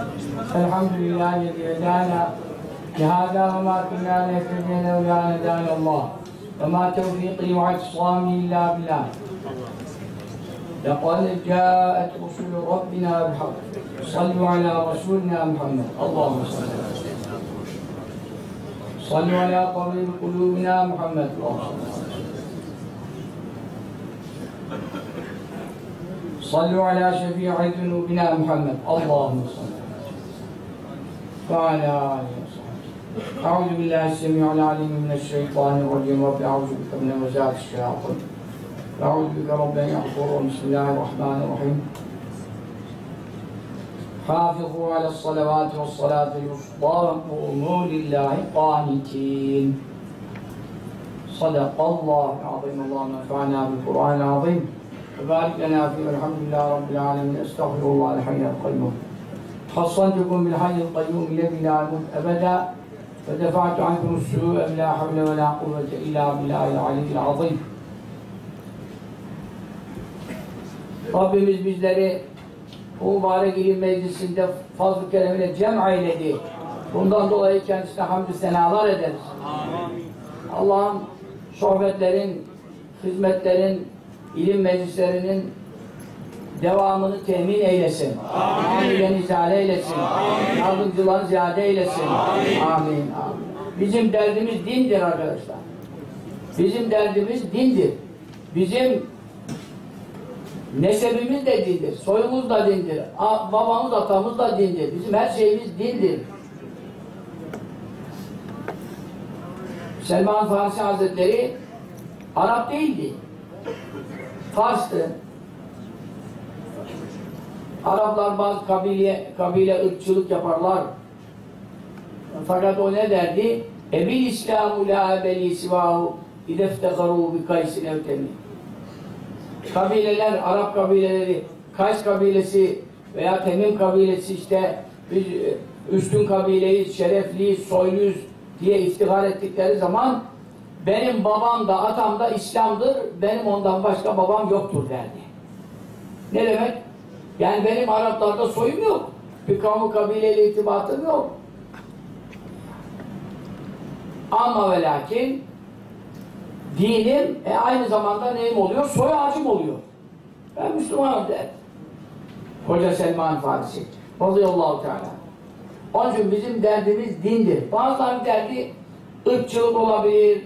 الحمد لله الذي هدانا لهذا وما كنا لنهتدي لولا ان هدانا الله وما توفيقي واعتصامي الا بالله لقد جاءت رسل ربنا بالحق صلوا على رسولنا محمد اللهم صل على سيدنا محمد. صلوا على طبيب قلوبنا محمد اللهم صل على صلوا على شفيع ذنوبنا محمد اللهم صل وعلى آله وصحبه أعوذ بالله السميع العليم من الشيطان الرجيم رب أعوذ بك من همزات الشياطين أعوذ بك رب أن يحضرون بسم الله الرحمن الرحيم حافظوا على الصلوات والصلاة الوسطى وقوموا لله قانتين صدق الله العظيم اللهم انفعنا بالقرآن العظيم وبارك لنا فيه والحمد لله رب العالمين استغفر الله الحي القيوم حصنتكم بالحي القيوم الذي لا يموت ابدا ودفعت عنكم السوء لا حول ولا قوه الا بالله العلي العظيم Rabbimiz bizleri bu mübarek ilim meclisinde fazl-ı keremiyle cem eyledi. Bundan dolayı kendisine hamdü senalar ederiz. Allah'ım sohbetlerin, hizmetlerin, ilim meclislerinin devamını temin eylesin. Amin. izale eylesin. Yardımcılarını ziyade eylesin. Amin. Amin. Bizim derdimiz dindir arkadaşlar. Bizim derdimiz dindir. Bizim nesebimiz de dindir. Soyumuz da dindir. Babamız, atamız da dindir. Bizim her şeyimiz dindir. Selman Farsi Hazretleri Arap değildi. Fars'tı. Araplar bazı kabile, kabile ırkçılık yaparlar. Fakat o ne derdi? Ebil İslamu la ebeli sivahu ideftegaru bi kaysin evtemi. Kabileler, Arap kabileleri, Kays kabilesi veya Temim kabilesi işte biz e, üstün kabileyiz, şerefliyiz, soyluyuz diye iftihar ettikleri zaman benim babam da atam da İslam'dır, benim ondan başka babam yoktur derdi. Ne demek? Yani benim Araplarda soyum yok. Bir kamu kabileyle irtibatım yok. Ama ve lakin dinim e, aynı zamanda neyim oluyor? Soy ağacım oluyor. Ben Müslümanım der. Hoca Selman Farisi. Radıyallahu Teala. Onun için bizim derdimiz dindir. Bazılarının derdi ırkçılık olabilir,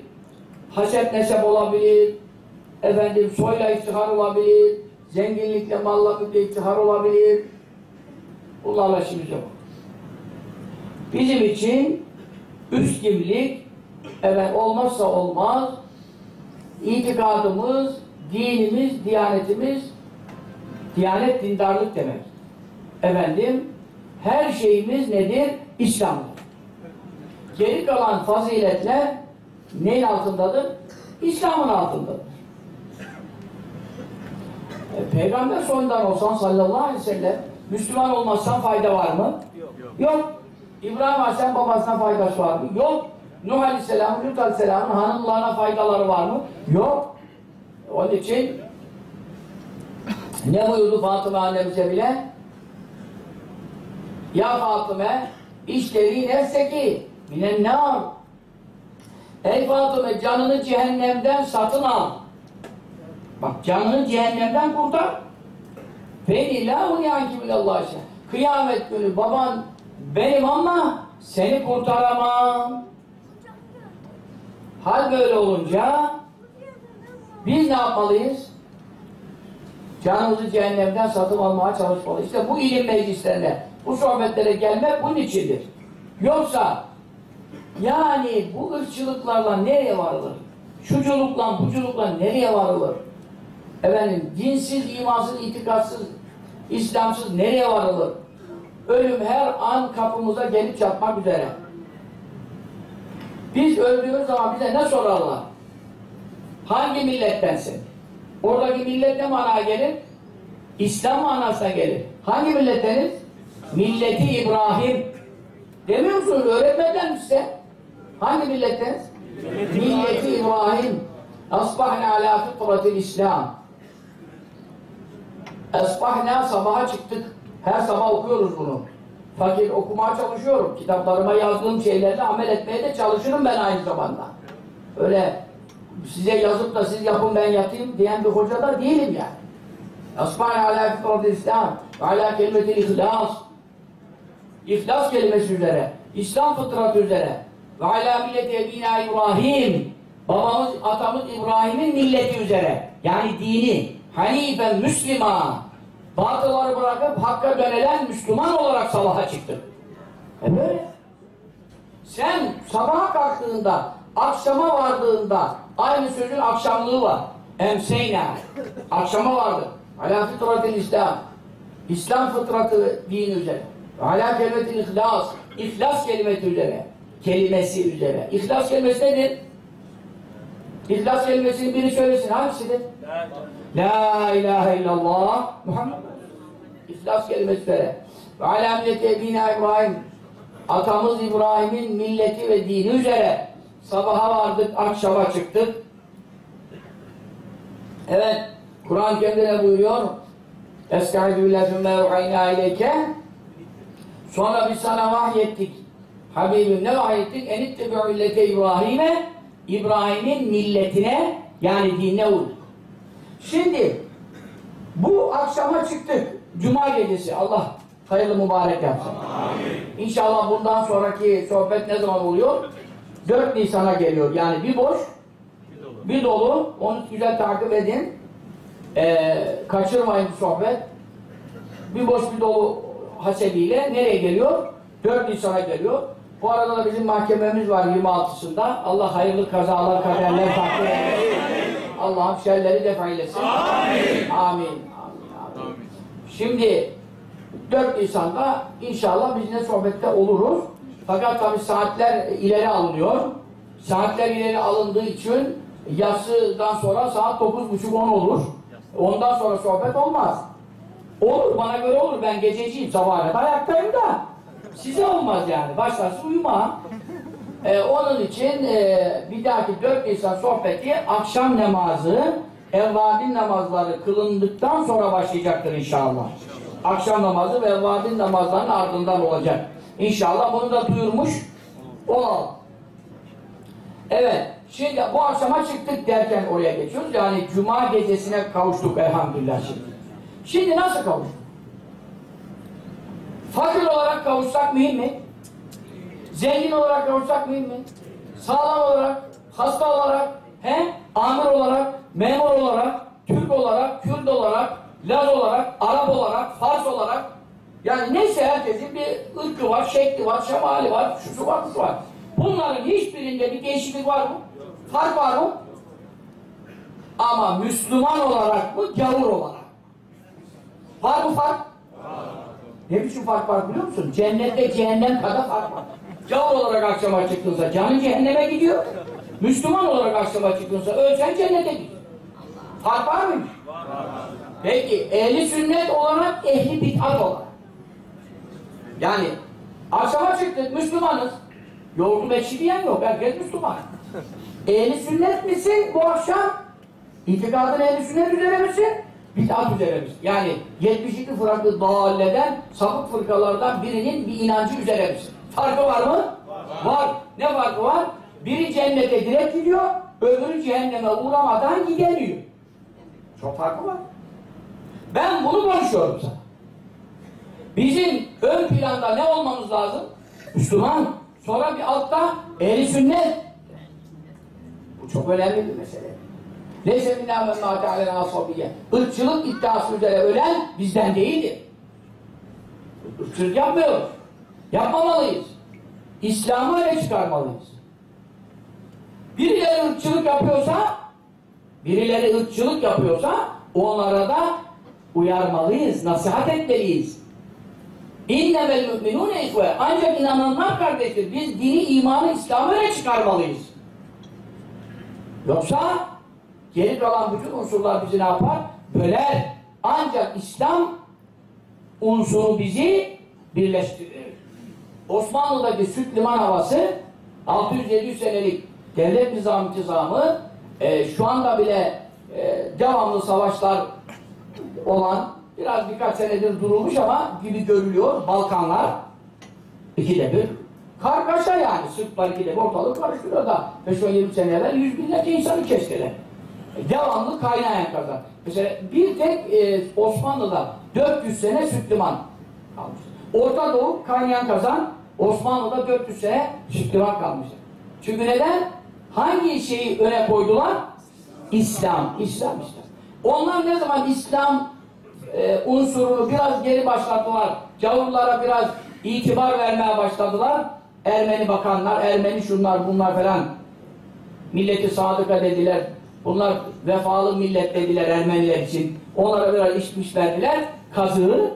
haset nesep olabilir, efendim soyla iftihar olabilir, zenginlikle, malla mülkle olabilir. Bunlarla işimiz yok. Bizim için üst kimlik evet olmazsa olmaz itikadımız, dinimiz, diyanetimiz diyanet dindarlık demek. Efendim her şeyimiz nedir? İslam'dır. Geri kalan faziletler neyin altındadır? İslam'ın altındadır. E, Peygamber soyundan olsan sallallahu aleyhi ve sellem Müslüman olmazsan fayda var mı? Yok. Yok. İbrahim Aleyhisselam babasına faydası var mı? Yok. Nuh Aleyhisselam, Lut Aleyhisselam'ın hanımlarına faydaları var mı? Yok. Onun için ne buyurdu Fatıma annemize bile? Ya Fatıma işleri nefseki minen nar Ey Fatıma canını cehennemden satın al. Bak canını cehennemden kurtar. Beni la unyanki bilallah işte. Kıyamet günü baban benim ama seni kurtaramam. Hal böyle olunca biz ne yapmalıyız? Canımızı cehennemden satın almaya çalışmalıyız. İşte bu ilim meclislerine, bu sohbetlere gelmek bunun içindir. Yoksa yani bu ırkçılıklarla nereye varılır? Şuculukla, buculukla nereye varılır? Efendim, dinsiz, imansız, itikatsız, İslamsız nereye varılır? Ölüm her an kapımıza gelip çatmak üzere. Biz öldüğümüz zaman bize ne sorarlar? Hangi millettensin? Oradaki millet ne manaya gelir? İslam manasına gelir. Hangi milletteniz? Milleti İbrahim. Demiyor musunuz? Öğretmeden size? Hangi milletteniz? Milleti İbrahim. Asbahne ala fıtratil İslam. Esbahna sabaha çıktık. Her sabah okuyoruz bunu. fakir okumaya çalışıyorum. Kitaplarıma yazdığım şeylerle amel etmeye de çalışırım ben aynı zamanda. Öyle size yazıp da siz yapın ben yatayım diyen bir hoca da değilim yani. Asmane ala fitrat İslam ve ala kelimetil ihlas. İhlas kelimesi üzere, İslam fıtratı üzere ve ala milleti ebina İbrahim babamız, atamız İbrahim'in milleti üzere yani dini hanifen müslima batılları bırakıp hakka dönelen Müslüman olarak sabaha çıktık. E böyle. Sen sabaha kalktığında, akşama vardığında aynı sözün akşamlığı var. Emseyna. Akşama vardı. Ala fitratil İslam. İslam fıtratı din üzere. Ala kelimetin ihlas. İhlas kelimesi üzere. Kelimesi üzere. İhlas kelimesi nedir? İhlas kelimesini biri söylesin. Hangisidir? La ilahe illallah Muhammed İhlas kelimesi. Ve ala milleti ebina İbrahim atamız İbrahim'in milleti ve dini üzere sabaha vardık, akşama çıktık. Evet, Kur'an kendine buyuruyor Estaizu billahi sümme ileyke Sonra biz sana vahyettik. Habibim ne vahyettik? Enittebi'u illete İbrahim'e İbrahim'in milletine yani dinine uyduk. Şimdi bu akşama çıktık. Cuma gecesi. Allah hayırlı mübarek yapsın. Amin. İnşallah bundan sonraki sohbet ne zaman oluyor? 4 Nisan'a geliyor. Yani bir boş, bir dolu. Onu güzel takip edin. Ee, kaçırmayın sohbet. Bir boş bir dolu hasebiyle nereye geliyor? 4 Nisan'a geliyor. Bu arada da bizim mahkememiz var 26'sında. Allah hayırlı kazalar, kaderler takdir eylesin. Allah'ım şerleri def eylesin. Amin. Amin. Amin. Amin. Şimdi 4 Nisan'da inşallah biz ne sohbette oluruz. Fakat tabi saatler ileri alınıyor. Saatler ileri alındığı için yatsıdan sonra saat 9.30-10 olur. Ondan sonra sohbet olmaz. Olur, bana göre olur. Ben gececiyim, sabaha kadar ayaktayım da. Size olmaz yani. Başlarsın uyuma. Ee, onun için e, bir dahaki 4 Nisan sohbeti akşam namazı, evvadin namazları kılındıktan sonra başlayacaktır inşallah. Akşam namazı ve evvadin namazlarının ardından olacak. İnşallah bunu da duyurmuş olalım. Evet, şimdi bu akşama çıktık derken oraya geçiyoruz. Yani cuma gecesine kavuştuk elhamdülillah şimdi. Şimdi nasıl kavuştuk? Fakir olarak kavuşsak mühim mi? Zengin olarak kavuşsak mühim mi? Sağlam olarak, hasta olarak, he? amir olarak, memur olarak, Türk olarak, Kürt olarak, Laz olarak, Arap olarak, Fars olarak yani neyse herkesin bir ırkı var, şekli var, şemali var, şusu var, şusu var. Bunların hiçbirinde bir değişiklik var mı? Fark var mı? Ama Müslüman olarak mı, gavur olarak? Var mı fark? Ne biçim fark var biliyor musun? Cennette cehennem kadar fark var. Gavur olarak akşama çıktığınızda canın cehenneme gidiyor. Müslüman olarak akşama çıktığınızda ölsen cennete gidiyor. Fark var mı? Peki ehli sünnet olarak ehli bid'at olarak. Yani akşama çıktık Müslümanız. Yoğurdu bekşi diyen yok. Herkes Müslüman. ehli sünnet misin bu akşam? İtikadın ehli sünnet üzere misin? Bid'at üzere misin? Yani 72 fırkı dağalleden sapık fırkalardan birinin bir inancı üzere misin? Farkı var mı? Var. var. Ne farkı var? Biri cennete direkt gidiyor, öbürü cehenneme uğramadan gidemiyor. Çok farkı var. Ben bunu konuşuyorum sana. Bizim ön planda ne olmamız lazım? Müslüman. Sonra bir altta ehli sünnet. Bu çok önemli bir mesele. Neyse minna ve mâ asabiyye. Irkçılık iddiası üzere ölen bizden değildir. Irkçılık yapmıyoruz. Yapmamalıyız. İslam'ı öne çıkarmalıyız. Birileri ırkçılık yapıyorsa birileri ırkçılık yapıyorsa onlara da uyarmalıyız, nasihat etmeliyiz. İnnemel müminûne ihve. Ancak inananlar kardeştir. Biz dini, imanı, İslam'ı öne çıkarmalıyız. Yoksa geri kalan bütün unsurlar bizi ne yapar? Böler. Ancak İslam unsuru bizi birleştirir. Osmanlı'daki süt liman havası 600-700 senelik devlet nizam intizamı e, şu anda bile e, devamlı savaşlar olan biraz birkaç senedir durulmuş ama gibi görülüyor Balkanlar İkide bir kargaşa yani. Sırplar ikide bir ortalık karıştırıyor da 5-20 seneler yüz binlerce insanı kestiler. Devamlı kaynayan kazan. Mesela bir tek e, Osmanlı'da 400 sene Sütliman kalmış. Orta Doğu kaynayan kazan Osmanlı'da 400 sene Sütliman kalmıştır. Çünkü neden? Hangi şeyi öne koydular? İslam. İslam işte. Onlar ne zaman İslam e, unsurunu biraz geri başlattılar. Gavurlara biraz itibar vermeye başladılar. Ermeni bakanlar, Ermeni şunlar bunlar falan milleti sadıka dediler. Bunlar vefalı millet dediler Ermeniler için. Onlara biraz içmiş verdiler. Kazığı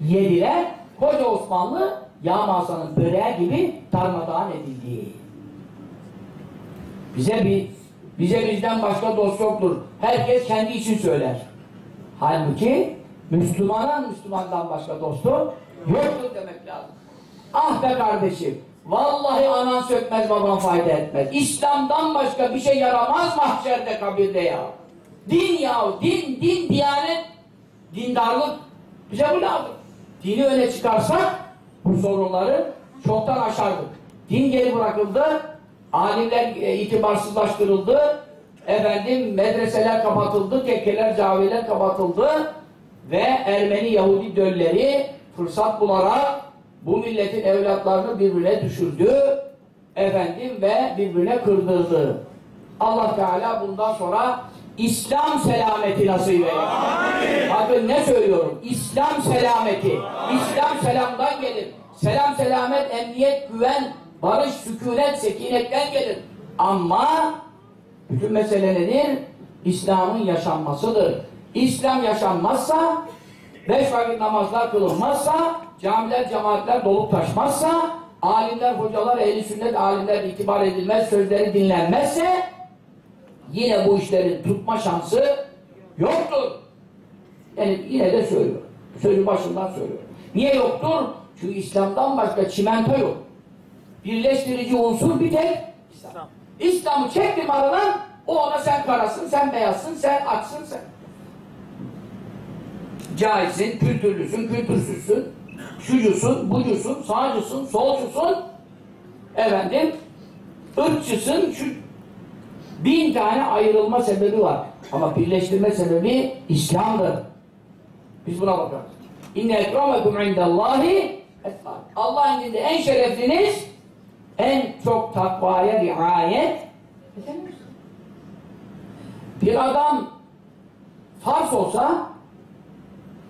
yediler. Koca Osmanlı Yağmasan'ın böreği gibi darmadağın edildi. Bize bir bize bizden başka dost yoktur. Herkes kendi için söyler. Halbuki Müslümanın Müslümandan başka dostu yoktur demek lazım. Ah be kardeşim, vallahi anan sökmez baban fayda etmez. İslam'dan başka bir şey yaramaz mahşerde kabirde ya. Din ya, din, din, diyanet, dindarlık bize bu lazım. Dini öne çıkarsak bu sorunları çoktan aşardık. Din geri bırakıldı, alimler e, itibarsızlaştırıldı, efendim medreseler kapatıldı, tekkeler, camiler kapatıldı ve Ermeni Yahudi dölleri fırsat bularak bu milletin evlatlarını birbirine düşürdü efendim ve birbirine kırdırdı. Allah Teala bundan sonra İslam selameti nasip eylesin. Bakın ne söylüyorum? İslam selameti. İslam selamdan gelir. Selam selamet, emniyet, güven, barış, sükunet, sekinetten gelir. Ama bütün mesele nedir? İslam'ın yaşanmasıdır. İslam yaşanmazsa, beş vakit namazlar kılınmazsa, camiler, cemaatler dolup taşmazsa, alimler, hocalar, ehli sünnet alimler itibar edilmez, sözleri dinlenmezse, yine bu işlerin tutma şansı yoktur. Yani yine de söylüyorum. Sözü başından söylüyorum. Niye yoktur? Çünkü İslam'dan başka çimento yok. Birleştirici unsur bir tek İslam. İslam'ı çektim aradan, o ona sen karasın, sen beyazsın, sen aksın, sen. Cahilsin, kültürlüsün, kültürsüzsün, şucusun, bucusun, sağcısın, solcusun, efendim, ırkçısın, şu bin tane ayrılma sebebi var. Ama birleştirme sebebi İslam'dır. Biz buna bakarız. İnne ekremekum indallahi. Allah'ın indinde en şerefliniz, en çok takvaya riayet. Bir adam Fars olsa,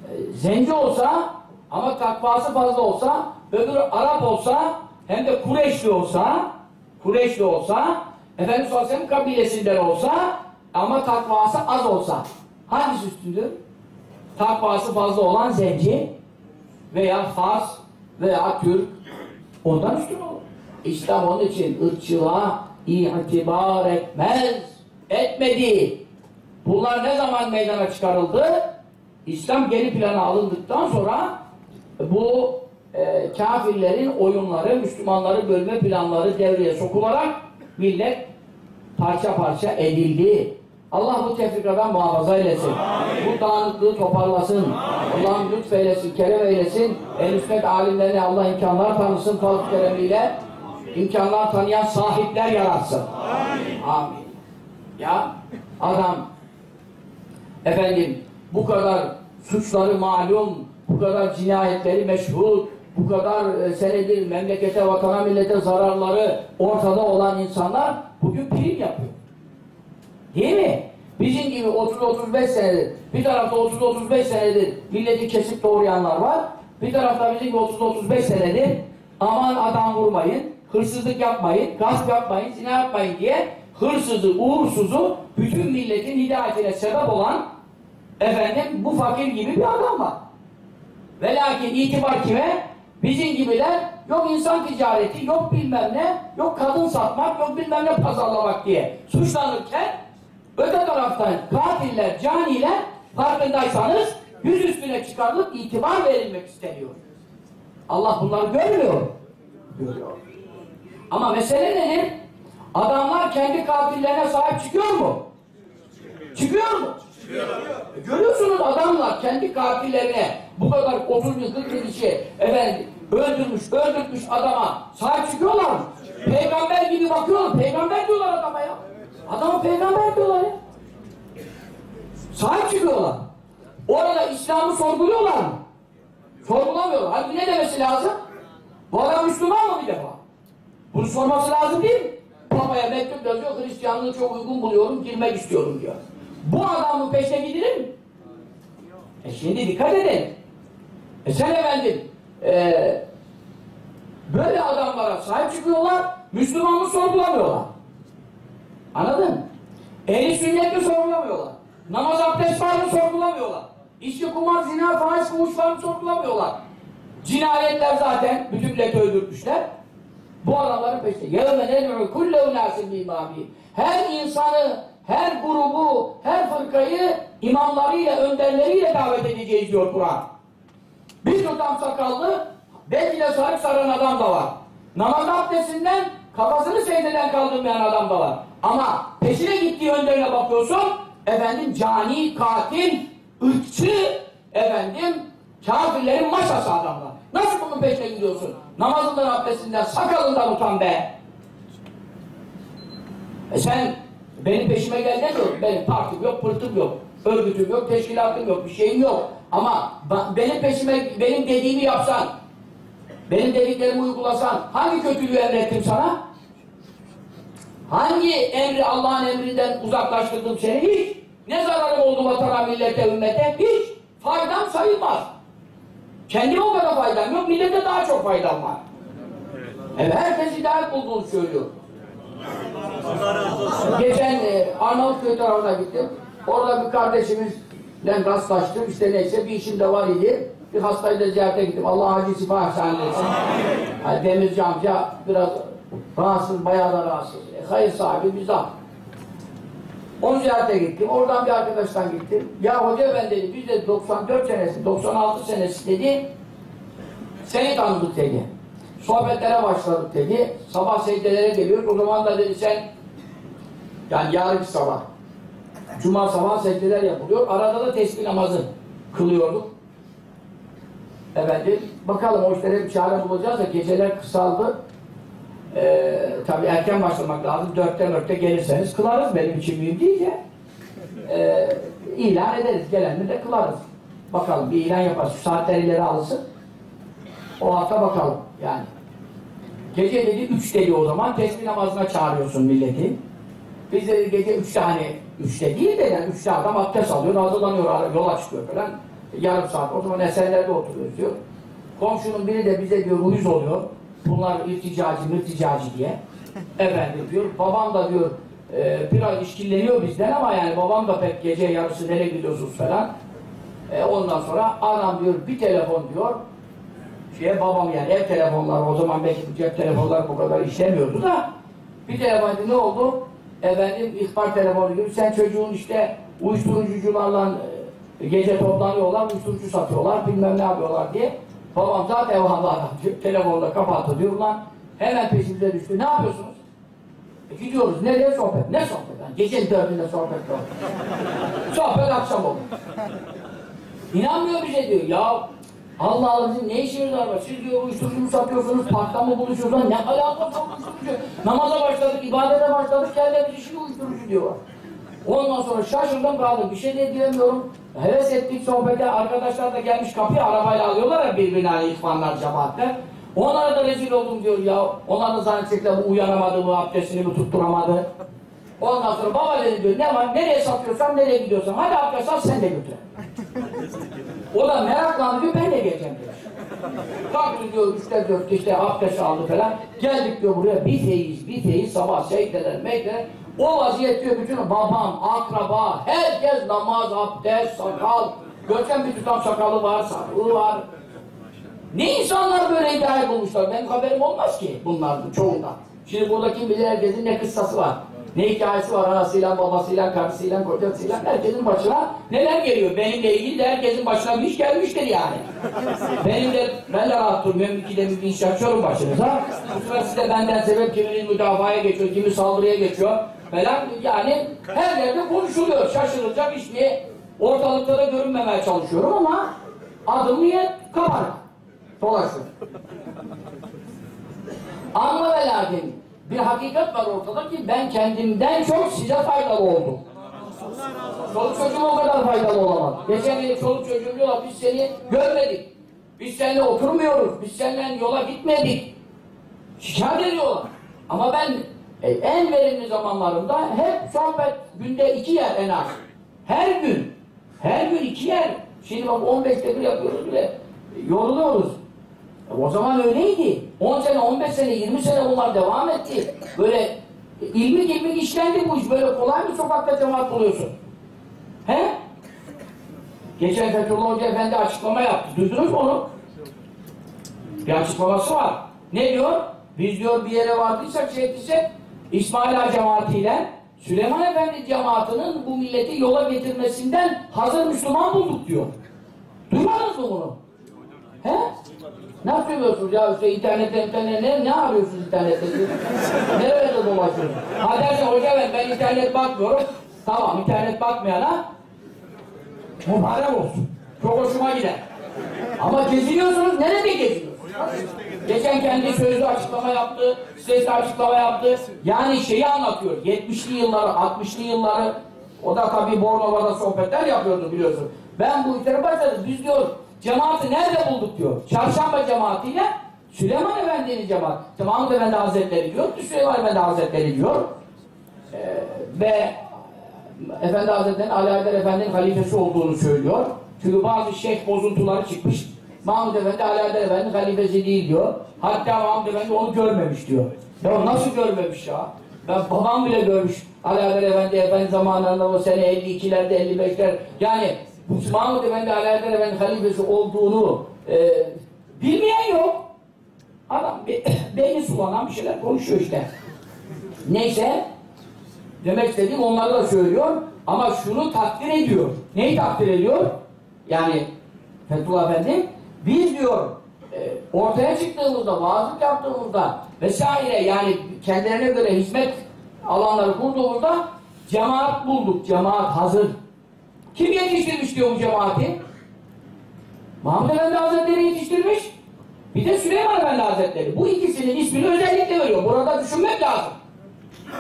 e, zenci olsa ama takvası fazla olsa, öbürü Arap olsa, hem de Kureyşli olsa, Kureyşli olsa, Efendimiz Aleyhisselam kabilesinden olsa ama takvası az olsa hangisi üstündür? Takvası fazla olan zenci veya Fars veya Türk ondan üstün olur. İslam onun için ırkçılığa itibar etmez. Etmedi. Bunlar ne zaman meydana çıkarıldı? İslam geri plana alındıktan sonra bu e, kafirlerin oyunları, Müslümanları bölme planları devreye sokularak millet parça parça edildi. Allah bu tefrikadan muhafaza eylesin. Bu dağınıklığı toparlasın. Allah'ım lütfeylesin, kerem eylesin. El sünnet alimlerine Allah imkanlar tanısın fazl keremiyle. İmkanlar tanıyan sahipler yaratsın. Amin. Ya adam efendim bu kadar suçları malum, bu kadar cinayetleri meşhur, bu kadar e, senedir memlekete, vatana, millete zararları ortada olan insanlar bugün prim yapıyor. Değil mi? Bizim gibi 30-35 senedir, bir tarafta 30-35 senedir milleti kesip doğrayanlar var, bir tarafta bizim gibi 30-35 senedir aman adam vurmayın, hırsızlık yapmayın, gasp yapmayın, zina yapmayın diye hırsızı, uğursuzu bütün milletin hidayetine sebep olan efendim bu fakir gibi bir adam var. Ve lakin itibar kime? Bizim gibiler yok insan ticareti, yok bilmem ne, yok kadın satmak, yok bilmem ne pazarlamak diye suçlanırken öte taraftan katiller, caniler farkındaysanız yüz üstüne çıkarılıp itibar verilmek isteniyor. Allah bunları görmüyor. Ama mesele nedir? Adamlar kendi katillerine sahip çıkıyor mu? Çıkıyor mu? Görüyorsunuz adamlar kendi katillerine bu kadar 30 bin 40 bin kişi efendim öldürmüş, öldürtmüş adama sahip çıkıyorlar mı? Peygamber gibi bakıyorlar. Peygamber diyorlar adama ya. Adama peygamber diyorlar ya. Sahip çıkıyorlar. Orada İslam'ı sorguluyorlar mı? Sorgulamıyorlar. Halbuki ne demesi lazım? Bu adam Müslüman mı bir defa? Bunu sorması lazım değil mi? Papa'ya mektup yazıyor, Hristiyanlığı çok uygun buluyorum, girmek istiyorum diyor. Bu adamın peşine gidilir mi? E şimdi dikkat edin. E sen efendim, e, böyle adamlara sahip çıkıyorlar, Müslümanlığı sorgulamıyorlar. Anladın mı? Ehli sünneti sorgulamıyorlar. Namaz abdest var mı sorgulamıyorlar. İçki, kumar, zina, faiz, fuhuş var mı sorgulamıyorlar. Cinayetler zaten bütün milleti öldürmüşler. Bu adamların peşinde. يَوْمَ نَدْعُ كُلَّ اُنَاسٍ بِمَامِهِ Her insanı, her grubu, her fırkayı imamlarıyla, önderleriyle davet edeceğiz diyor Kur'an. Bir tutam sakallı, belki de sarık saran adam da var. Namaz abdestinden kafasını secdeden kaldırmayan adam da var. Ama peşine gittiği önderine bakıyorsun, efendim cani, katil, ırkçı, efendim kafirlerin maşası adamlar. Nasıl bunun peşine gidiyorsun? Namazından, abdestinden, sakalından utan be! E sen benim peşime gel demiyorum. Benim partim yok, pırtım yok. Örgütüm yok, teşkilatım yok, bir şeyim yok. Ama benim peşime, benim dediğimi yapsan, benim dediklerimi uygulasan, hangi kötülüğü emrettim sana? Hangi emri Allah'ın emrinden uzaklaştırdım seni? Hiç. Ne zararım oldu vatana, millete, ümmete? Hiç. Faydam sayılmaz. Kendime o kadar faydam yok, millete daha çok faydam var. Evet, herkes hidayet bulduğunu söylüyor. Geçen e, Arnavutköy tarafına gittim. Orada bir kardeşimizle rastlaştım. İşte neyse bir işim de var idi. Bir hastayı da ziyarete gittim. Allah acil şifa ihsan etsin. Yani Demirci amca biraz rahatsız, bayağı da rahatsız. E, hayır sahibi bir zat. Onu ziyarete gittim. Oradan bir arkadaştan gittim. Ya hoca ben dedi, biz de 94 senesi, 96 senesi dedi, seni tanıdık dedi. Sohbetlere başladık dedi. Sabah secdelere geliyoruz. O zaman da dedi sen yani yarınki sabah Cuma sabah secdeler yapılıyor. Arada da tesbih namazı kılıyorduk. Efendim bakalım o işlere bir çare bulacağız da geceler kısaldı. Ee, tabii erken başlamak lazım. Dörtte dörtte gelirseniz kılarız. Benim için mühim değil ya. Ee, ilan ederiz. Gelenleri de kılarız. Bakalım bir ilan yaparız. Şu saatler ileri alsın. O hafta bakalım yani. Gece dedi üç dedi o zaman tesbih namazına çağırıyorsun milleti. Biz de gece üçte hani üçte değil de yani üçte adam abdest alıyor, hazırlanıyor, yola çıkıyor falan. Yarım saat. O zaman eserlerde oturuyoruz diyor. Komşunun biri de bize diyor uyuz oluyor. Bunlar irticacı, mırticacı diye. Efendim diyor. Babam da diyor e, biraz işkilleniyor bizden ama yani babam da pek gece yarısı nereye gidiyorsunuz falan. E, ondan sonra adam diyor bir telefon diyor şeye babam yani ev telefonları o zaman belki cep telefonları bu kadar işlemiyordu da bir telefon ne oldu? Efendim ihbar telefonu gibi sen çocuğun işte uyuşturucucularla e, gece toplanıyorlar uyuşturucu satıyorlar bilmem ne yapıyorlar diye babam zaten evhamlı adam diyor, telefonda kapattı diyor lan hemen peşimize düştü ne yapıyorsunuz? E, gidiyoruz nereye sohbet? Ne sohbet? Yani gecenin dördünde sohbet yok. sohbet akşam olur. İnanmıyor bize diyor ya Allah Allah bizim ne işiniz var? Siz diyor uyuşturucu satıyorsunuz, parkta mı buluşuyorsunuz? Ne alakası var uyuşturucu? Namaza başladık, ibadete başladık, geldi bizi şimdi uyuşturucu diyorlar. Ondan sonra şaşırdım kaldım, bir şey de diyemiyorum. Heves ettik sohbete, arkadaşlar da gelmiş kapıya arabayla alıyorlar ya birbirine hani ihvanlar, cemaatler. Onlara da rezil oldum diyor ya. Onlar da zannedecekler bu uyanamadı mı, abdestini mi tutturamadı. Ondan sonra baba dedi diyor, ne var, nereye satıyorsan, nereye gidiyorsan, hadi al sen de götür. O da meraklandı diyor, ben de geleceğim diyor. Kalktı diyor, üçte dörtte işte abdest aldı falan. Geldik diyor buraya, bir feyiz, bir feyiz, sabah secdeler, meydeler. O vaziyet diyor bütün babam, akraba, herkes namaz, abdest, sakal. Görsen bir tutam sakalı var, saklı var. Ne insanlar böyle hidayet bulmuşlar, benim haberim olmaz ki bunlardan, çoğundan. Şimdi burada kim bilir herkesin ne kıssası var. Ne hikayesi var anasıyla, babasıyla, karısıyla, kocasıyla, herkesin başına neler geliyor. Benimle ilgili de herkesin başına bir iş gelmiştir yani. Benim de, ben de rahat durmuyorum, ikide bir iş açıyorum başınıza. Bu sıra size benden sebep kiminin müdafaya geçiyor, kimi saldırıya geçiyor falan. Yani her yerde konuşuluyor, şaşırılacak iş diye ortalıklara görünmemeye çalışıyorum ama adım niye kabarık. dolaşıyor. Ama ve lakin bir hakikat var ortada ki ben kendimden çok size faydalı oldum. Çoluk çocuğum o kadar faydalı olamaz. Geçen gün çoluk çocuğum diyorlar biz seni görmedik. Biz seninle oturmuyoruz. Biz seninle yola gitmedik. Şikayet ediyorlar. Ama ben e, en verimli zamanlarımda hep sohbet günde iki yer en az. Her gün. Her gün iki yer. Şimdi bak 15'te bir yapıyoruz bile. Yoruluyoruz. O zaman öyleydi. 10 sene, 15 sene, 20 sene bunlar devam etti. Böyle ilmik ilmik işlendi bu iş. Böyle kolay mı sokakta cemaat buluyorsun? He? Geçen Fethullah Hoca Efendi açıklama yaptı. Duydunuz mu onu? Bir açıklaması var. Ne diyor? Biz diyor bir yere vardıysak şey ettiysek İsmail Ağa cemaatiyle Süleyman Efendi cemaatinin bu milleti yola getirmesinden hazır Müslüman bulduk diyor. Duymadınız mı bunu? He? Ne yapıyorsunuz ya işte internette internette ne, ne arıyorsunuz internette? Nerede dolaşıyorsunuz? Ha dersen hoca ben, ben internet bakmıyorum. Tamam internet bakmayana mübarek olsun. Çok hoşuma gider. Ama geziniyorsunuz, nerede geziniyorsunuz? Geçen kendi sözlü açıklama yaptı, sesli açıklama yaptı. Yani şeyi anlatıyor, 70'li yılları, 60'lı yılları, o da tabii Bornova'da sohbetler yapıyordu biliyorsun. Ben bu işlere başladım, biz diyor, cemaati nerede bulduk diyor. Çarşamba cemaatiyle Süleyman Efendi'nin cemaati. İşte Efendi Hazretleri diyor, Süleyman Efendi Hazretleri diyor. Ee, ve Efendi Hazretleri'nin Ali Haydar Efendi'nin halifesi olduğunu söylüyor. Çünkü bazı şeyh bozuntuları çıkmış. Mahmud Efendi Ali Haydar Efendi'nin halifesi değil diyor. Hatta Mahmud Efendi onu görmemiş diyor. Ya nasıl görmemiş ya? Ben babam bile görmüş. Ali Haydar Efendi Efendi zamanlarında o sene 52'lerde 55'ler yani Mahmud Efendi Haydar Efendi halifesi olduğunu e, bilmeyen yok. Adam be, beyni sulanan bir şeyler konuşuyor işte. Neyse Demek istediğim onları da söylüyor ama şunu takdir ediyor. Neyi takdir ediyor? Yani Fethullah Efendi biz diyor e, ortaya çıktığımızda, vaazlık yaptığımızda vesaire yani kendilerine göre hizmet alanları kurduğumuzda cemaat bulduk. Cemaat hazır. Kim yetiştirmiş diyor bu cemaati? Mahmud Efendi Hazretleri yetiştirmiş. Bir de Süleyman Efendi Hazretleri. Bu ikisinin ismini özellikle veriyor. Burada düşünmek lazım.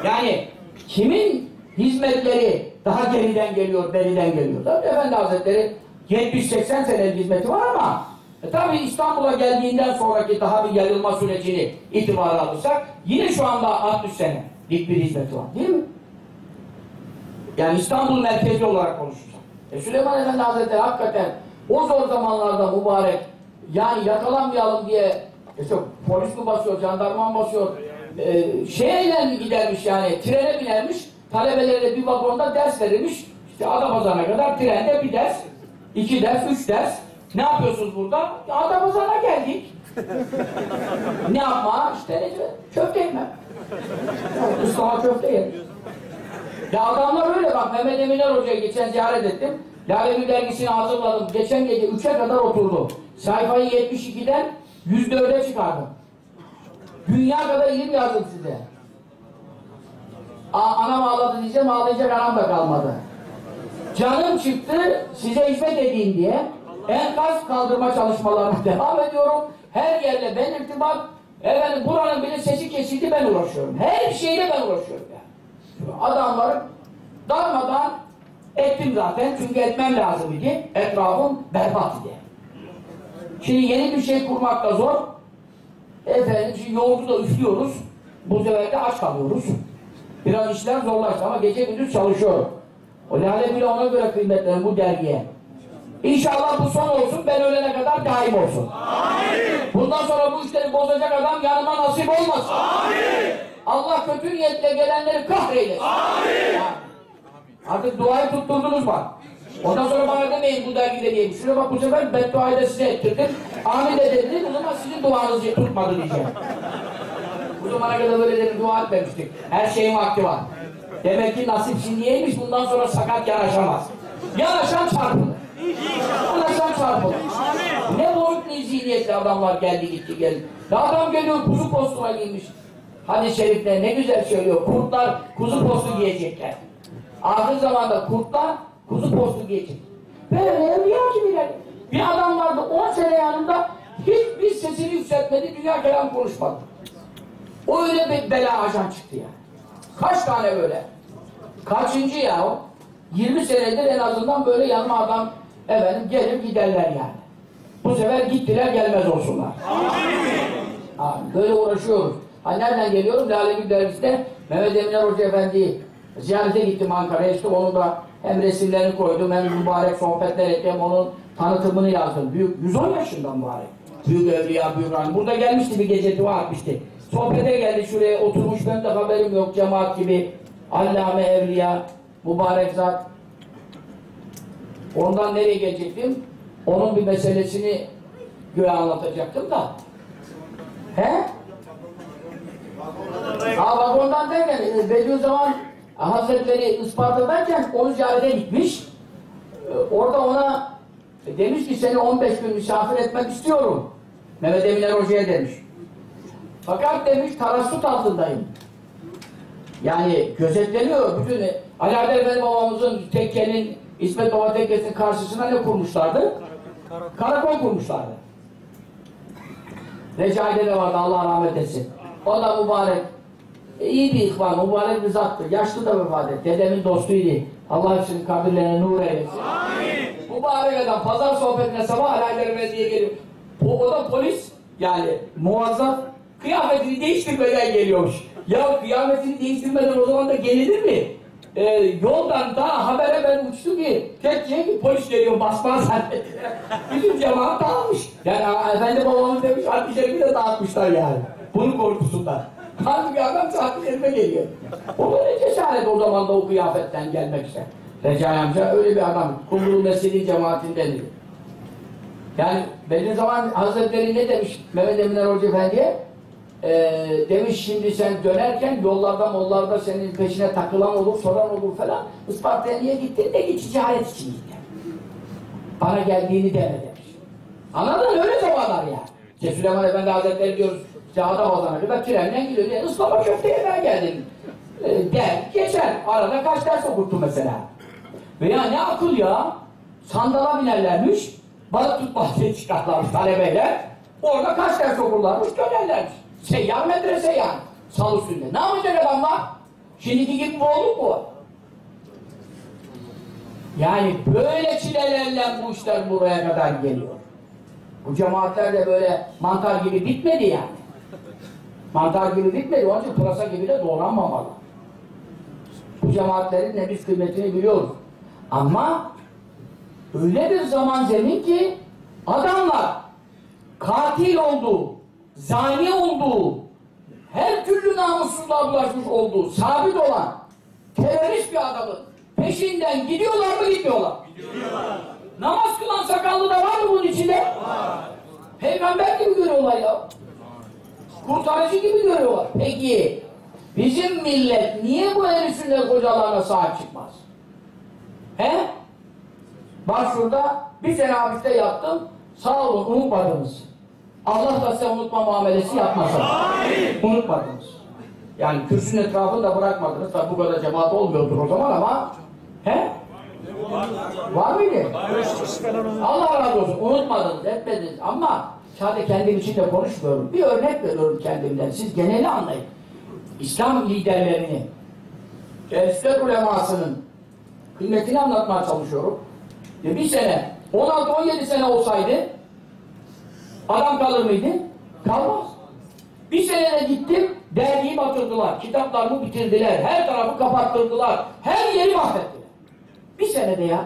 Yani kimin hizmetleri daha geriden geliyor, beriden geliyor? Tabii Efendi Hazretleri 70-80 senelik hizmeti var ama e tabi İstanbul'a geldiğinden sonraki daha bir yayılma sürecini itibara alırsak yine şu anda 60 sene bir hizmeti var değil mi? Yani İstanbul merkezi olarak konuşursak. E Süleyman Efendi Hazretleri hakikaten o zor zamanlarda mübarek yani yakalanmayalım diye işte polis mi basıyor, jandarma mı basıyor e, şeyle mi gidermiş yani trene binermiş talebelere bir vagonda ders verilmiş işte Adapazarı'na kadar trende bir ders iki ders, üç ders ne yapıyorsunuz burada? Adapazarı'na geldik ne yapma? işte köfte yemem Mustafa köfte yemiş ya adamlar öyle bak Mehmet Eminer Hoca'yı geçen ziyaret ettim Lale dergisini hazırladım geçen gece 3'e kadar oturdu sayfayı 72'den 104'e çıkardım Dünya kadar ilim yazdım size. A anam ağladı diyeceğim, ağlayacak anam da kalmadı. Canım çıktı, size hizmet edeyim diye enkaz kaldırma çalışmalarına devam ediyorum. Her yerle ben irtibat, efendim buranın bile sesi kesildi ben uğraşıyorum. Her şeyle ben uğraşıyorum. Adamları darmadan ettim zaten çünkü etmem lazım idi. Etrafım berbat idi. Şimdi yeni bir şey kurmak da zor. Efendim şimdi yoğurdu da üflüyoruz. Bu sefer de aç kalıyoruz. Biraz işler zorlaştı ama gece gündüz çalışıyorum. O lale bile ona göre kıymetlerim bu dergiye. İnşallah bu son olsun, ben ölene kadar daim olsun. Amin. Bundan sonra bu işleri bozacak adam yanıma nasip olmasın. Amin. Allah kötü niyetle gelenleri kahreylesin. Amin. Artık duayı tutturdunuz bak. Ondan sonra bana demeyin bu dergide diyeyim. Şuna bak bu sefer bedduayı da size ettirdim. Amin de dediniz, o zaman sizin duanızı tutmadı diyeceğim. Bu zamana kadar böyle dedim, dua etmemiştik. Her şeyin vakti var. Demek ki nasip şimdiyeymiş, bundan sonra sakat yanaşamaz. Yanaşan çarpılır. Yanaşan çarpılır. Ne boyut ne zihniyetli adamlar geldi gitti geldi. Adam geliyor kuzu postuna giymiş. Hadis-i şerifte ne güzel söylüyor. Kurtlar kuzu postu giyecekler. Ahir zamanda kurtlar kuzu postu giyecek. Böyle evliya gibiler. Bir adam vardı 10 sene yanında hiçbir sesini yükseltmedi, dünya kelam konuşmadı. O öyle bir bela ajan çıktı yani. Kaç tane böyle? Kaçıncı ya o? 20 senedir en azından böyle yanıma adam efendim gelir giderler yani. Bu sefer gittiler gelmez olsunlar. Abi, böyle uğraşıyoruz. Ha nereden geliyorum? Lale Derviş'te Mehmet Emine Hoca Efendi'yi ziyarete gittim Ankara'ya. İşte onun da hem resimlerini koydum hem mübarek sohbetler ettim. Onun tanıtımını yazdım. Büyük, 110 yaşında mübarek. Büyük evliya, büyük rahmi. Burada gelmişti bir gece dua etmişti. Sohbete geldi şuraya oturmuş ben de haberim yok cemaat gibi. Allame evliya, mübarek zat. Ondan nereye gelecektim? Onun bir meselesini göğe anlatacaktım da. He? Ha vagondan derken e, Bediüzzaman Hazretleri Isparta'dayken onu ziyarete gitmiş. E, Orada ona demiş ki seni 15 gün misafir etmek istiyorum. Mehmet Eminer Hoca'ya demiş. Fakat demiş tarassut altındayım. Yani gözetleniyor. Bütün e, Ali Adel Efendi babamızın tekkenin İsmet Baba tekkesinin karşısına ne kurmuşlardı? Karakol kurmuşlardı. Recaide de vardı Allah rahmet etsin. O da mübarek. E, iyi bir ihvan, mübarek bir zattı. Yaşlı da vefat etti. Dedemin dostuydu. Allah hepsinin kabirlerine nur eylesin. Amin. Mübarek adam pazar sohbetine sabah alayları diye geliyor. O, o da polis yani muazzaf kıyafetini değiştirmeden geliyormuş. Ya kıyafetini değiştirmeden o zaman da gelinir mi? Ee, yoldan daha habere ben uçtu ki tek şey ki polis geliyor basmaz zannettiler. Bütün cemaat dağılmış. Yani efendi babamız demiş haddi şerifi de dağıtmışlar yani. Bunun korkusundan. Halbuki adam saat şerife geliyor. O ne cesaret o zaman da o kıyafetten gelmekse. Recai amca öyle bir adam. Kumru Mescid'in cemaatindendir. Yani Bediüzzaman Hazretleri ne demiş Mehmet Eminer Hoca Efendi'ye? Ee, demiş şimdi sen dönerken yollarda mollarda senin peşine takılan olur, soran olur falan. Isparta'ya niye gittin? De ki ticaret için gittim. Bana geldiğini deme demiş. Anladın öyle zamanlar ya. İşte Süleyman Efendi Hazretleri diyoruz. İşte Adapazarı'na kadar trenle gidiyor. diye ıslama köfteye ben geldim. Ee, der, geçer. Arada kaç ders okuttu mesela. Veya ne akıl ya? Sandala binerlermiş. Balık tutmaz diye çıkarlarmış talebeyle. Orada kaç ders okurlarmış dönerlermiş. Seyyar medrese yani. Salı sünnet. Ne yapacak adamlar? Şimdiki gibi bu olur mu? Yani böyle çilelerle bu işler buraya kadar geliyor. Bu cemaatler de böyle mantar gibi bitmedi yani. Mantar gibi bitmedi. Onun için pırasa gibi de doğranmamalı. Bu cemaatlerin ne biz kıymetini biliyoruz. Ama öyle bir zaman zemin ki adamlar katil olduğu, zani olduğu, her türlü namussuzluğa bulaşmış olduğu sabit olan terörist bir adamın peşinden gidiyorlar mı gitmiyorlar? Gidiyorlar. Namaz kılan sakallı da var mı bunun içinde? Var. Peygamber gibi görüyorlar ya. Kurtarıcı gibi görüyorlar. Peki bizim millet niye bu el sünnet kocalarına sahip çıkmaz? He? Bak şurada bir sene hapiste yattım. Sağ olun unutmadınız. Allah da size unutma muamelesi yapmasın. Unutmadınız. Yani kürsünün etrafını da bırakmadınız. Tabi bu kadar cemaat olmuyordur o zaman ama he? Var mıydı? Allah razı olsun. Unutmadınız, etmediniz. Ama sadece kendim için de konuşmuyorum. Bir örnek veriyorum kendimden. Siz geneli anlayın. İslam liderlerini, Esfer ulemasının kıymetini anlatmaya çalışıyorum. E bir sene, 16-17 sene olsaydı adam kalır mıydı? Kalmaz. Bir senede gittim, dergiyi batırdılar, kitaplarımı bitirdiler, her tarafı kapattırdılar, her yeri mahvettiler. Bir senede ya.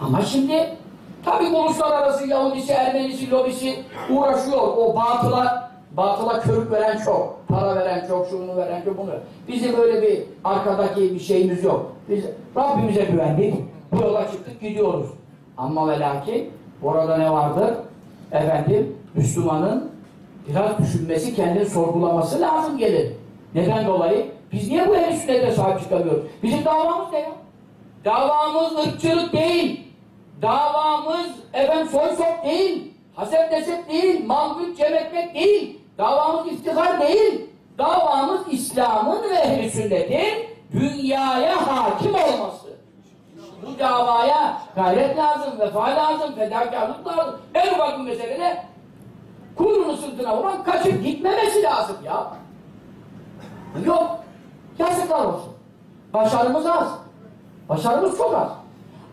Ama şimdi tabi uluslararası Yahudisi, Ermenisi, lobisi uğraşıyor. O batıla, batıla körük veren çok. Para veren çok, şunu veren çok, bunu. Bizim öyle bir arkadaki bir şeyimiz yok. Biz Rabbimize güvendik. Bu yola çıktık, gidiyoruz. Ama ve lakin orada ne vardır? Efendim, Müslümanın biraz düşünmesi, kendini sorgulaması lazım gelir. Neden dolayı? Biz niye bu ehl sahip çıkamıyoruz? Bizim davamız ne ya? Davamız ırkçılık değil. Davamız efendim soy sop değil. Hasep nesep değil. Mal mülk değil. Davamız iftihar değil. Davamız İslam'ın ve ehl sünnetin dünyaya hakim olması. Bu davaya gayret lazım, vefa lazım, fedakarlık lazım. En ufak bir meselede bunu sırtına vuran kaçıp gitmemesi lazım ya. Yok. Yazıklar olsun. Başarımız az. Başarımız çok az.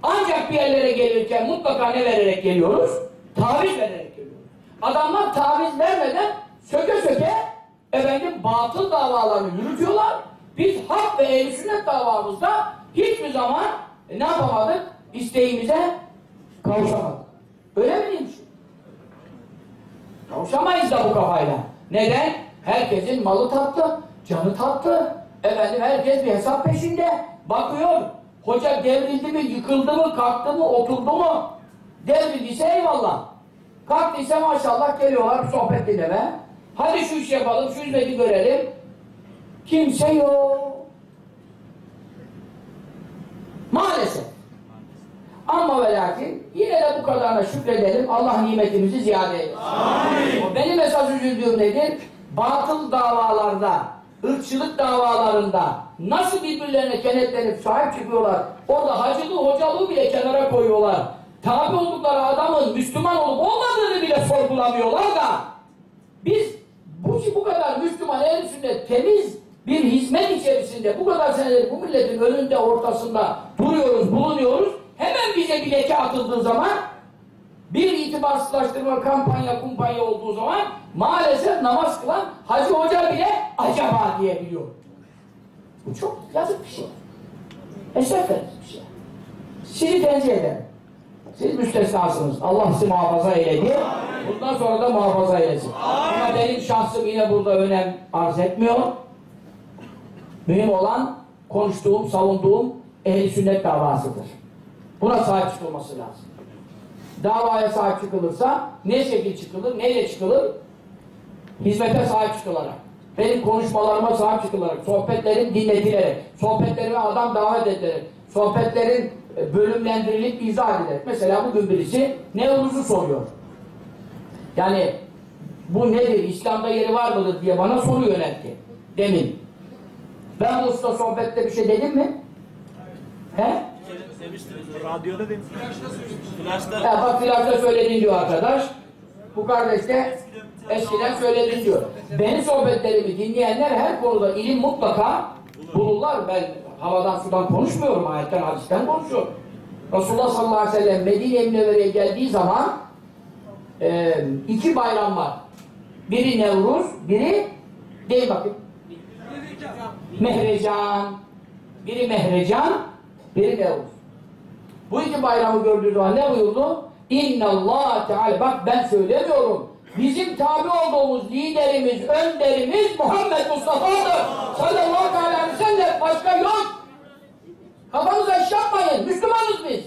Ancak bir yerlere gelirken mutlaka ne vererek geliyoruz? Taviz vererek geliyoruz. Adamlar taviz vermeden söke söke efendim batıl davalarını yürütüyorlar. Biz hak ve ehl sünnet davamızda hiçbir zaman e, ne yapamadık? İsteğimize kavuşamadık. Öyle mi diyeyim? Kavuşamayız da bu kafayla. Neden? Herkesin malı tatlı, canı tatlı. Efendim herkes bir hesap peşinde. Bakıyor. Hoca devrildi mi, yıkıldı mı, kalktı mı, oturdu mu? Devrildiyse eyvallah. Kalktıysa maşallah geliyorlar sohbet dinleme. Hadi şu işi yapalım, şu hizmeti görelim. Kimse yok. Maalesef. Ama ve lakin yine de bu kadarına şükredelim. Allah nimetimizi ziyade. Amin. Benim esas üzüldüğüm nedir? Batıl davalarda, ırkçılık davalarında nasıl birbirlerine kenetlenip sahip çıkıyorlar? Orada hacılığı, hocalığı bile kenara koyuyorlar. Tabi oldukları adamın Müslüman olup olmadığını bile sorgulamıyorlar da biz bu, bu kadar Müslüman el sünnet temiz bir hizmet içerisinde bu kadar senedir bu milletin önünde ortasında duruyoruz, bulunuyoruz. Hemen bize bir leke atıldığı zaman bir itibarsızlaştırma kampanya kumpanya olduğu zaman maalesef namaz kılan Hacı Hoca bile acaba diyebiliyor. Bu çok yazık bir şey. Esef bir şey. Sizi tenzih ederim. Siz müstesnasınız. Allah sizi muhafaza eyledi. Bundan sonra da muhafaza eylesin. Ama benim şahsım yine burada önem arz etmiyor. Mühim olan konuştuğum, savunduğum ehli sünnet davasıdır. Buna sahip çıkılması lazım. Davaya sahip çıkılırsa ne şekil çıkılır, neyle çıkılır? Hizmete sahip çıkılarak. Benim konuşmalarıma sahip çıkılarak, sohbetlerim dinletilerek, sohbetlerime adam davet edilerek, sohbetlerin e, bölümlendirilip izah edilerek. Mesela bugün birisi Nevruz'u soruyor. Yani bu nedir, İslam'da yeri var mıdır diye bana soru yöneltti. Demin. Ben bu usta sohbette bir şey dedim mi? He? Radyoda demiş. Flaşta. Ya bak flaşta söyledin diyor arkadaş. Bu kardeş de eskiden söyledin diyor. Beni sohbetlerimi dinleyenler her konuda ilim mutlaka bulurlar. Ben havadan sudan konuşmuyorum, ayetten hadisten konuşuyorum. Resulullah sallallahu aleyhi ve sellem Medine-i geldiği zaman e, iki bayram var. Biri Nevruz, biri değil bakayım. Mehrecan. Biri Mehrecan, biri Nevruz. Bu iki bayramı gördüğü zaman ne buyurdu? İnna Allah Teala bak ben söylemiyorum. Bizim tabi olduğumuz liderimiz, önderimiz Muhammed Mustafa'dır. Sallallahu aleyhi ve sellem başka yok. Kafanıza iş yapmayın. Müslümanız biz.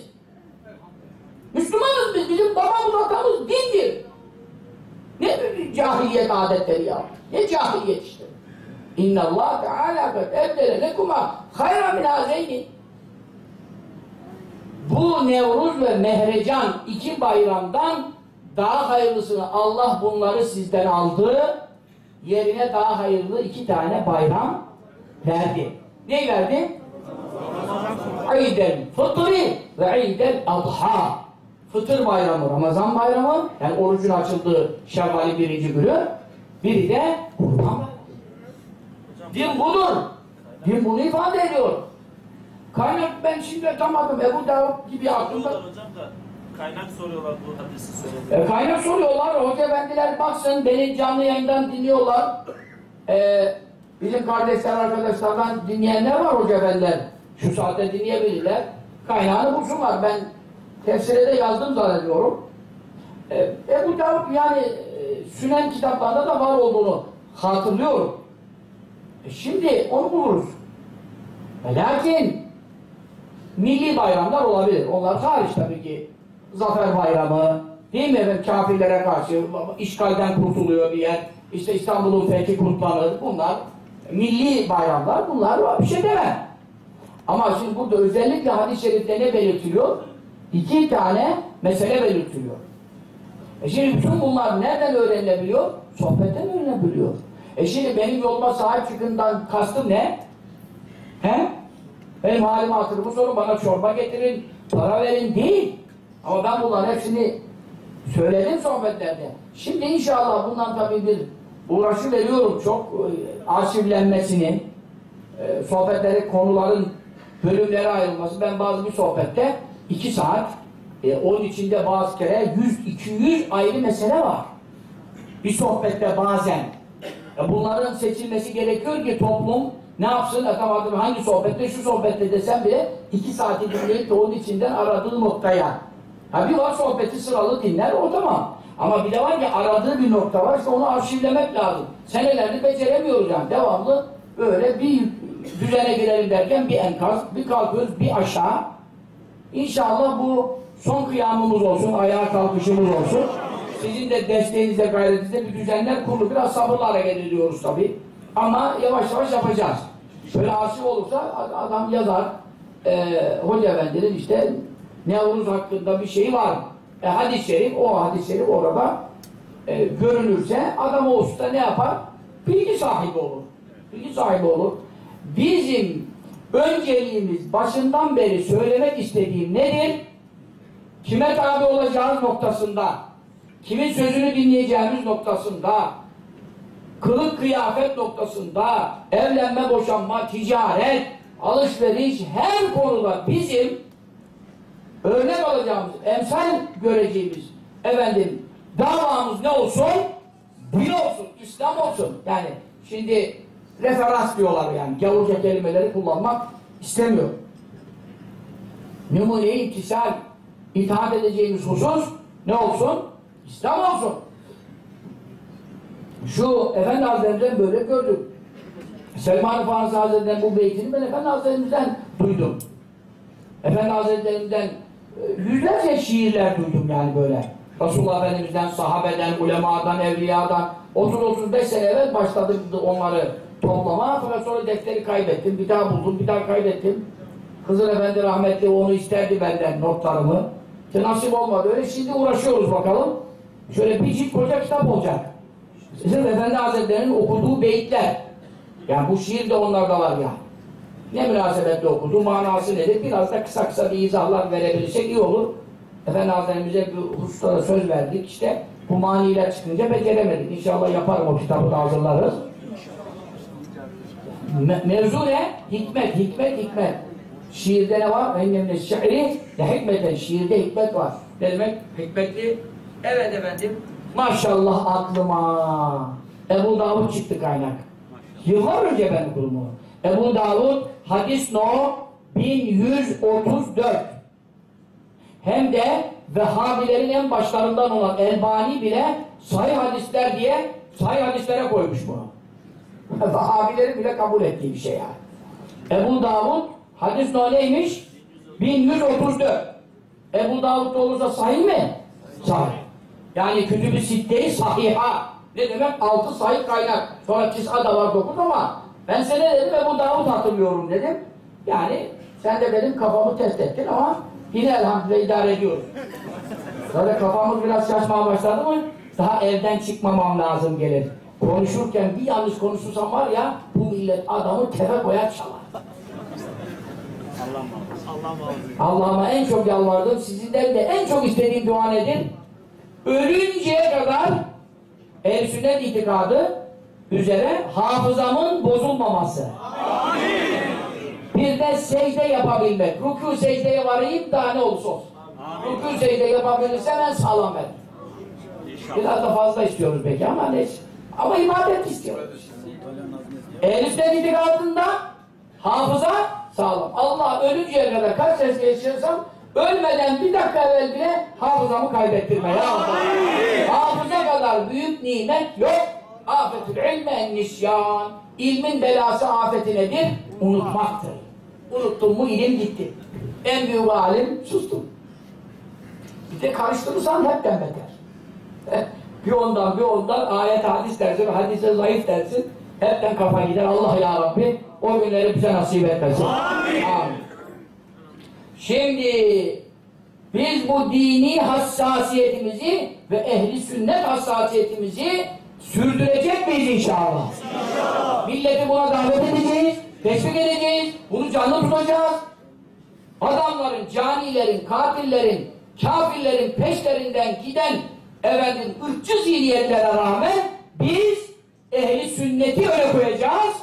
Müslümanız biz. Bizim babamız atamız dindir. Ne cahiliyet adetleri ya. Ne cahiliyet işte. İnna Allah Teala kad ebdele lekuma hayra min hazeyni. Bu Nevruz ve Mehrecan iki bayramdan daha hayırlısını Allah bunları sizden aldı. Yerine daha hayırlı iki tane bayram verdi. Ne verdi? İdel Fıtri ve İdel Adha. Fıtır bayramı, Ramazan bayramı, yani orucun açıldığı Şevval'in birinci günü. Biri de Kurban. Din budur. Din bunu ifade ediyor. Kaynak ben şimdi atamadım. Ebu Davud gibi aklımda. Hocam da kaynak soruyorlar bu hadisi söyledi. E, kaynak soruyorlar. Hoca efendiler baksın. Beni canlı yayından dinliyorlar. E, bizim kardeşler, arkadaşlardan dinleyenler var hoca efendiler. Şu saatte dinleyebilirler. Kaynağını bulsunlar. Ben tefsire de yazdım zannediyorum. E, Ebu Davud yani e, Sünen kitaplarında da var olduğunu hatırlıyorum. E, şimdi onu buluruz. E, lakin milli bayramlar olabilir. Onlar hariç tabii ki. Zafer bayramı, değil mi efendim kafirlere karşı işgalden kurtuluyor bir yer. İşte İstanbul'un fethi kutlanır. Bunlar milli bayramlar. Bunlar. Bir şey demem. Ama şimdi burada özellikle hadis-i şerifte ne belirtiliyor? İki tane mesele belirtiliyor. E şimdi bütün bunlar nereden öğrenilebiliyor? Sohbetten öğrenilebiliyor. E şimdi benim yoluma sahip çıkından kastım ne? He? Benim halime hatırımı sorun, bana çorba getirin, para verin değil. Ama ben bunların hepsini Söyledim sohbetlerde. Şimdi inşallah bundan tabii bir uğraşı veriyorum çok e, arşivlenmesini, e, sohbetleri, konuların bölümlere ayrılması. Ben bazı bir sohbette iki saat, e, onun içinde bazı kere 100-200 ayrı mesele var. Bir sohbette bazen. Bunların seçilmesi gerekiyor ki toplum ne yapsın? Tamam, hangi sohbette, şu sohbette desem bile iki saati dinleyip de onun içinden aradığı noktaya. Ha bir var sohbeti sıralı dinler, o tamam. Ama bir de var ki aradığı bir nokta var, işte onu arşivlemek lazım. Senelerdir beceremiyoruz yani. Devamlı böyle bir düzene girelim derken bir enkaz, bir kalkıyoruz, bir aşağı. İnşallah bu son kıyamımız olsun, ayağa kalkışımız olsun. Sizin de desteğinizle, gayretinizle bir düzenler kurulu. Biraz sabırla hareket ediyoruz tabii. Ama yavaş yavaş yapacağız. Şöyle aşık olursa adam yazar. Ee, Hoca Efendi'nin işte Nevruz hakkında bir şey var. E, hadis-i şerif, o hadis-i şerif orada e, görünürse adam o usta ne yapar? Bilgi sahibi olur. Bilgi sahibi olur. Bizim önceliğimiz başından beri söylemek istediğim nedir? Kime tabi olacağımız noktasında, kimin sözünü dinleyeceğimiz noktasında, kılık kıyafet noktasında, evlenme, boşanma, ticaret, alışveriş, her konuda bizim örnek alacağımız, emsal göreceğimiz efendim davamız ne olsun? Din olsun, İslam olsun. Yani şimdi referans diyorlar yani. Gavurca kelimeleri kullanmak istemiyor. Numune-i imtisal itaat edeceğimiz husus ne olsun? İslam olsun. Şu Efendi Hazretleri'nden böyle gördüm. Selman-ı Farisi Hazretleri'nden bu beytini ben Efendi Hazretlerimizden duydum. Efendi Hazretlerinden e, yüzlerce şiirler duydum yani böyle. Resulullah Efendimiz'den, sahabeden, ulemadan, evliyadan 30-35 sene evvel başladım onları toplama. Fakat sonra defteri kaybettim. Bir daha buldum, bir daha kaybettim. Hızır Efendi rahmetli onu isterdi benden notlarımı. İşte nasip olmadı. Öyle şimdi uğraşıyoruz bakalım. Şöyle bir cilt koca kitap olacak. Sizin Efendi Hazretleri'nin okuduğu beyitler. Yani bu şiir de onlarda var ya. Ne münasebetle okudu, manası nedir? Biraz da kısa kısa bir izahlar verebilirsek iyi olur. Efendi Hazretlerimize bir hususlara söz verdik işte. Bu maniler çıkınca beceremedik. İnşallah yaparım o kitabı da hazırlarız. Me mevzu ne? Hikmet, hikmet, hikmet. Şiirde ne var? Ennemne şiiri ne hikmeten. Şiirde hikmet var. Ne demek? Hikmetli. Evet efendim. Maşallah aklıma. Ebu Davud çıktı kaynak. Yıllar önce ben okudum. Ebu Davud hadis no 1134. Hem de Vehhabilerin en başlarından olan Elbani bile sahih hadisler diye sahih hadislere koymuş bunu. Vehhabilerin bile kabul ettiği bir şey yani. Ebu Davud hadis no neymiş? 1134. Ebu Davud da olursa sahih mi? Sahih. Yani kütüb-i sitte-i sahiha. Ne demek? Altı sahih kaynak. Sonra tis'a da var dokuz ama ben sana dedim Ebu Davud hatırlıyorum dedim. Yani sen de benim kafamı test ettin ama yine elhamdülillah idare ediyoruz. Sonra kafamız biraz şaşmaya başladı mı daha evden çıkmamam lazım gelir. Konuşurken bir yanlış konuşursam var ya bu millet adamı tepe koyar çalar. Allah'ıma en çok yalvardım. Sizinden de en çok istediğim dua nedir? Ölünceye kadar ehl sünnet itikadı üzere hafızamın bozulmaması. Amin. Bir de secde yapabilmek. Rükû secdeye varayım daha ne olursa olsun. Rükû secde yapabilirsem en sağlam ben. Biraz da fazla istiyoruz belki ama neyse. Ama ibadet istiyoruz. Ehl-i sünnet itikadında hafıza sağlam. Allah ölünceye kadar kaç ses geçirsem ölmeden bir dakika evvel bile hafızamı kaybettirme ya Allah. Hafıza kadar büyük nimet yok. Afetül ilme nisyan. İlmin belası afeti nedir? Unutmaktır. Unuttun mu ilim gitti. En büyük alim sustum. Bir de karıştırırsan hepten beter. bir ondan bir ondan ayet hadis dersin, hadise zayıf dersin. Hepten kafa gider. Allah ya Rabbi o günleri bize nasip etmesin. Amin. Amin. Şimdi biz bu dini hassasiyetimizi ve ehli sünnet hassasiyetimizi sürdürecek miyiz inşallah? inşallah. Milleti buna davet edeceğiz, teşvik edeceğiz, bunu canlı tutacağız. Adamların, canilerin, katillerin, kafirlerin peşlerinden giden efendim ırkçı zihniyetlere rağmen biz ehli sünneti öne koyacağız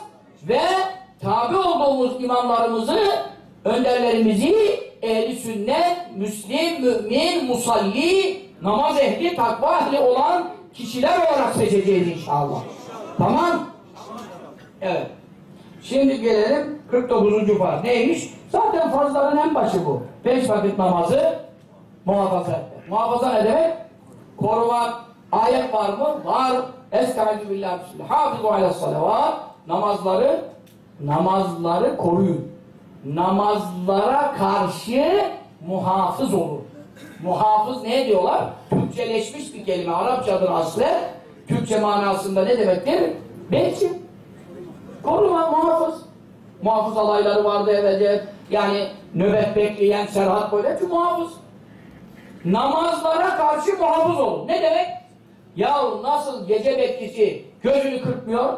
ve tabi olduğumuz imamlarımızı, önderlerimizi ehli sünnet, müslim, mümin, musalli, namaz ehli, takva ehli olan kişiler olarak seçeceğiz inşallah. Tamam? Evet. Şimdi gelelim 49. farz. Neymiş? Zaten farzların en başı bu. Beş vakit namazı muhafaza. Muhafaza ne demek? Korumak. Ayet var mı? Var. Estaizu billahi bismillah. Hafızu ala salavat. Namazları namazları koruyun. Namazlara karşı muhafız olun. Muhafız ne diyorlar? Türkçeleşmiş bir kelime. Arapçadır aslı. Türkçe manasında ne demektir? Bekçi. Koruma, muhafız. Muhafız alayları vardı evvelce. Yani nöbet bekleyen, serhat böyle. Hepsi muhafız. Namazlara karşı muhafız olun. Ne demek? Yahu nasıl gece bekçisi gözünü kırpmıyor?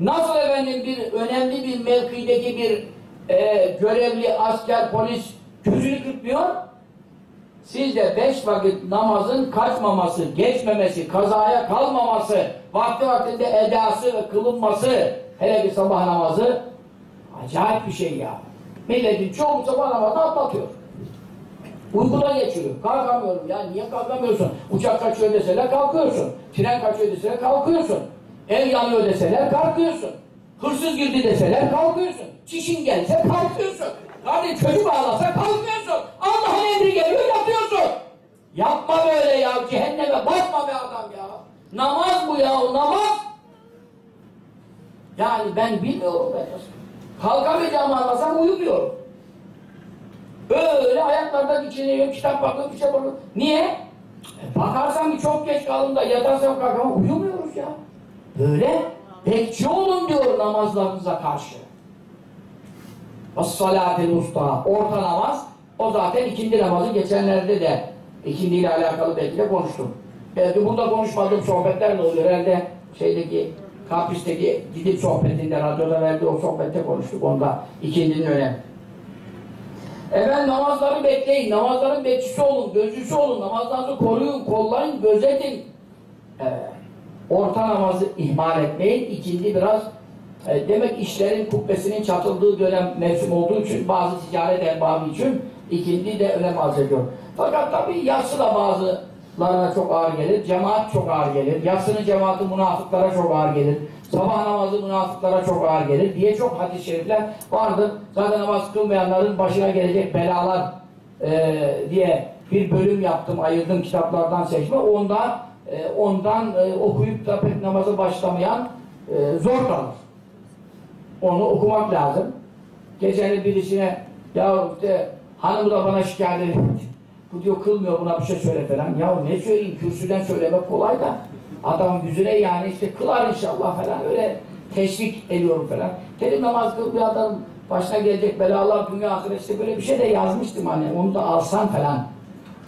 Nasıl efendim bir önemli bir mevkideki bir e, görevli asker, polis gözünü kırpmıyor? Siz de beş vakit namazın kaçmaması, geçmemesi, kazaya kalmaması, vakti vaktinde edası kılınması, hele bir sabah namazı acayip bir şey ya. Milletin çoğu sabah namazı atlatıyor. Uykuda geçiriyor. Kalkamıyorum ya. Niye kalkamıyorsun? Uçak kaçıyor deseler kalkıyorsun. Tren kaçıyor deseler kalkıyorsun. Ev yanıyor deseler kalkıyorsun. Hırsız girdi deseler kalkıyorsun. Çişin gelse kalkıyorsun. Hadi çocuk ağlasa kalkıyorsun. Allah'ın emri geliyor yapıyorsun. Yapma böyle ya. Cehenneme bakma be adam ya. Namaz bu ya. Namaz. Yani ben bilmiyorum ben nasıl. Kalkamayacağımı anlasam uyumuyorum. Böyle ayaklarda dikiliyor, kitap bakıp bir şey bakıp. Niye? E, bakarsam bir çok geç kaldım da yatarsam kalkamam. Uyumuyoruz ya. Böyle bekçi olun diyor namazlarınıza karşı. As-salatil usta. Orta namaz. O zaten ikindi namazı. Geçenlerde de ikindiyle alakalı belki de konuştum. Belki burada konuşmadığım sohbetler de oluyor. Herhalde şeydeki kampüsteki gidip sohbetinde, radyoda verdiği o sohbette konuştuk. Onda ikindinin önemi. Efendim namazları bekleyin, namazların bekçisi olun, gözcüsü olun, namazlarınızı koruyun, kollayın, gözetin. Evet. Orta namazı ihmal etmeyin, ikindi biraz e, demek işlerin kubbesinin çatıldığı dönem mevsim olduğu için bazı ticaret erbabı için ikindi de önem arz ediyor. Fakat tabii yatsı da bazılarına çok ağır gelir, cemaat çok ağır gelir, yatsının cemaati münafıklara çok ağır gelir, sabah namazı münafıklara çok ağır gelir diye çok hadis-i şerifler vardır. Zaten namaz kılmayanların başına gelecek belalar e, diye bir bölüm yaptım, ayırdım kitaplardan seçme. Ondan, e, ondan e, okuyup da pek namaza başlamayan e, zor kalır. Onu okumak lazım. Geçen birisine ya işte hanımı da bana şikayet etti. Bu diyor kılmıyor buna bir şey söyle falan. Ya ne söyleyeyim kürsüden söylemek kolay da adam yüzüne yani işte kılar inşallah falan öyle teşvik ediyorum falan. Dedim namaz kıl bir adam başına gelecek belalar dünya ahiret böyle bir şey de yazmıştım hani onu da alsan falan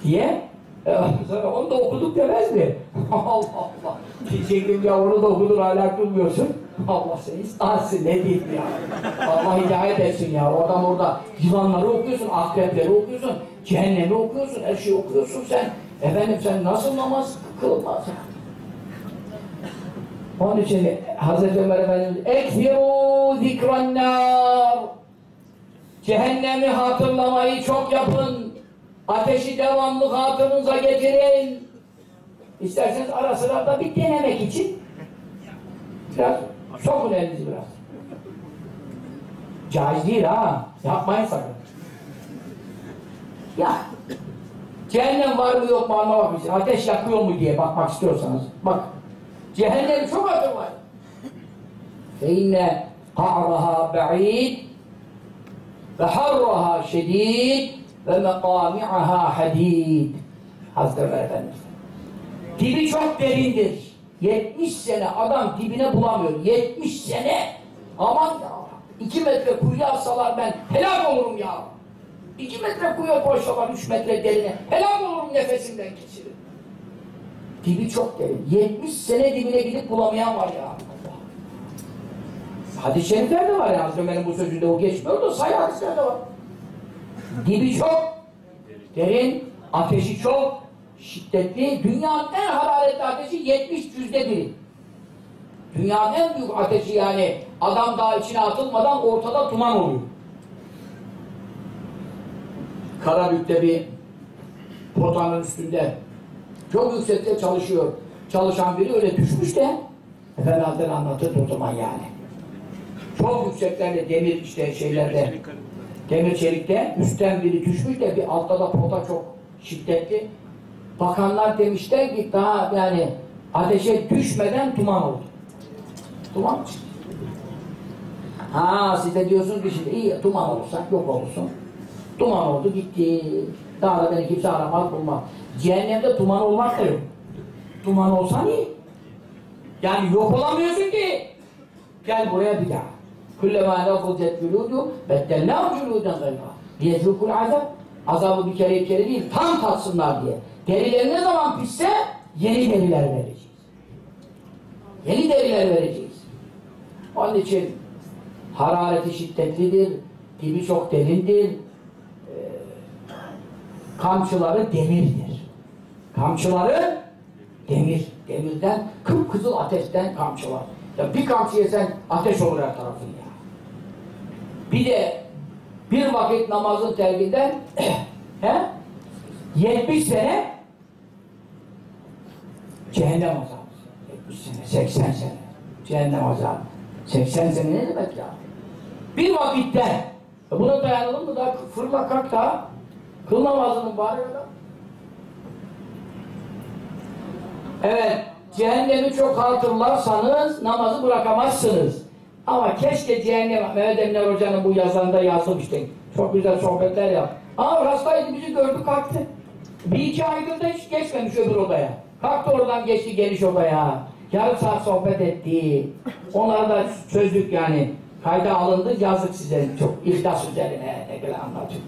diye. Ee, sonra onu da okuduk demez mi? Allah Allah. Diyecektim ya onu da okudun hala kılmıyorsun. Allah seni ıslansın ne diyeyim ya. Allah hidayet etsin ya. O adam orada yılanları okuyorsun, akrepleri okuyorsun, cehennemi okuyorsun, her şeyi okuyorsun sen. Efendim sen nasıl namaz kılmaz? Onun için Hazreti Ömer Efendimiz ekfiru zikrannâr Cehennemi hatırlamayı çok yapın. Ateşi devamlı hatırınıza getirin. İsterseniz ara sıra da bir denemek için biraz Sokun elinizi biraz. Caiz değil ha. Yapmayın sakın. Ya. Cehennem var mı yok mu anlamak için. Ateş yakıyor mu diye bakmak istiyorsanız. Bak. Cehennem çok adım var. Feinne ka'raha ba'id ve harraha şedid ve mekami'aha hadid. Hazreti Efendimiz. Dibi çok derindir. 70 sene adam dibine bulamıyor. 70 sene. Aman ya. 2 metre kuyuya atsalar ben helak olurum ya. 2 metre kuyuya koysalar 3 metre derine helak olurum nefesimden geçirir. Dibi çok derin. 70 sene dibine gidip bulamayan var ya. Hadis-i şerifler de var ya. Hazreti Ömer'in bu sözünde o geçmiyor da sayı hadisler de var. Dibi çok derin, ateşi çok şiddetli. Dünyanın en hararetli ateşi 70 yüzde biri. Dünyanın en büyük ateşi yani adam daha içine atılmadan ortada duman oluyor. Karabük'te bir potanın üstünde çok yüksekte çalışıyor. Çalışan biri öyle düşmüş de Efendi Hazretleri anlatırdı o zaman yani. Çok yükseklerde demir işte şeylerde demir çelikte üstten biri düşmüş de bir altta da pota çok şiddetli. Bakanlar demişler ki daha yani ateşe düşmeden duman oldu. Duman çıktı? Ha siz de diyorsunuz ki şimdi iyi duman olursa yok olursun. Duman oldu gitti. Daha da beni kimse aramaz bulmaz. Cehennemde duman olmak da yok. Duman olsa iyi. Yani yok olamıyorsun ki. Gel buraya bir daha. Kullema nafuzet culudu beddelnâhu culûden gayra. Liyezûkul azab. Azabı bir kere bir kere değil, tam tatsınlar diye. Derileri ne zaman pişse yeni deriler vereceğiz. Yeni deriler vereceğiz. Onun için harareti şiddetlidir, dibi çok derindir, ee, kamçıları demirdir. Kamçıları demir, demirden, kıpkızıl ateşten kamçılar. Ya bir kamçı yesen ateş olur her tarafın ya. Bir de bir vakit namazın terkinden he? 70 sene cehennem azabı. 70 sene, 80 sene. Cehennem azabı. 80 sene ne demek ya? Bir vakitte e buna dayanalım mı da fırla kalk da kıl namazının bari öyle. Evet, cehennemi çok hatırlarsanız namazı bırakamazsınız. Ama keşke cehennem, Mehmet Emine Hoca'nın bu yazarında yazmıştı. Çok güzel sohbetler yap. Ama hastaydı bizi gördü kalktı. Bir iki aydır da hiç geçmemiş öbür odaya. Kalktı oradan geçti geniş odaya. Yarım saat sohbet etti. Onları da çözdük yani. Kayda alındı yazdık size çok ihlas üzerine ne kadar anlatıyor.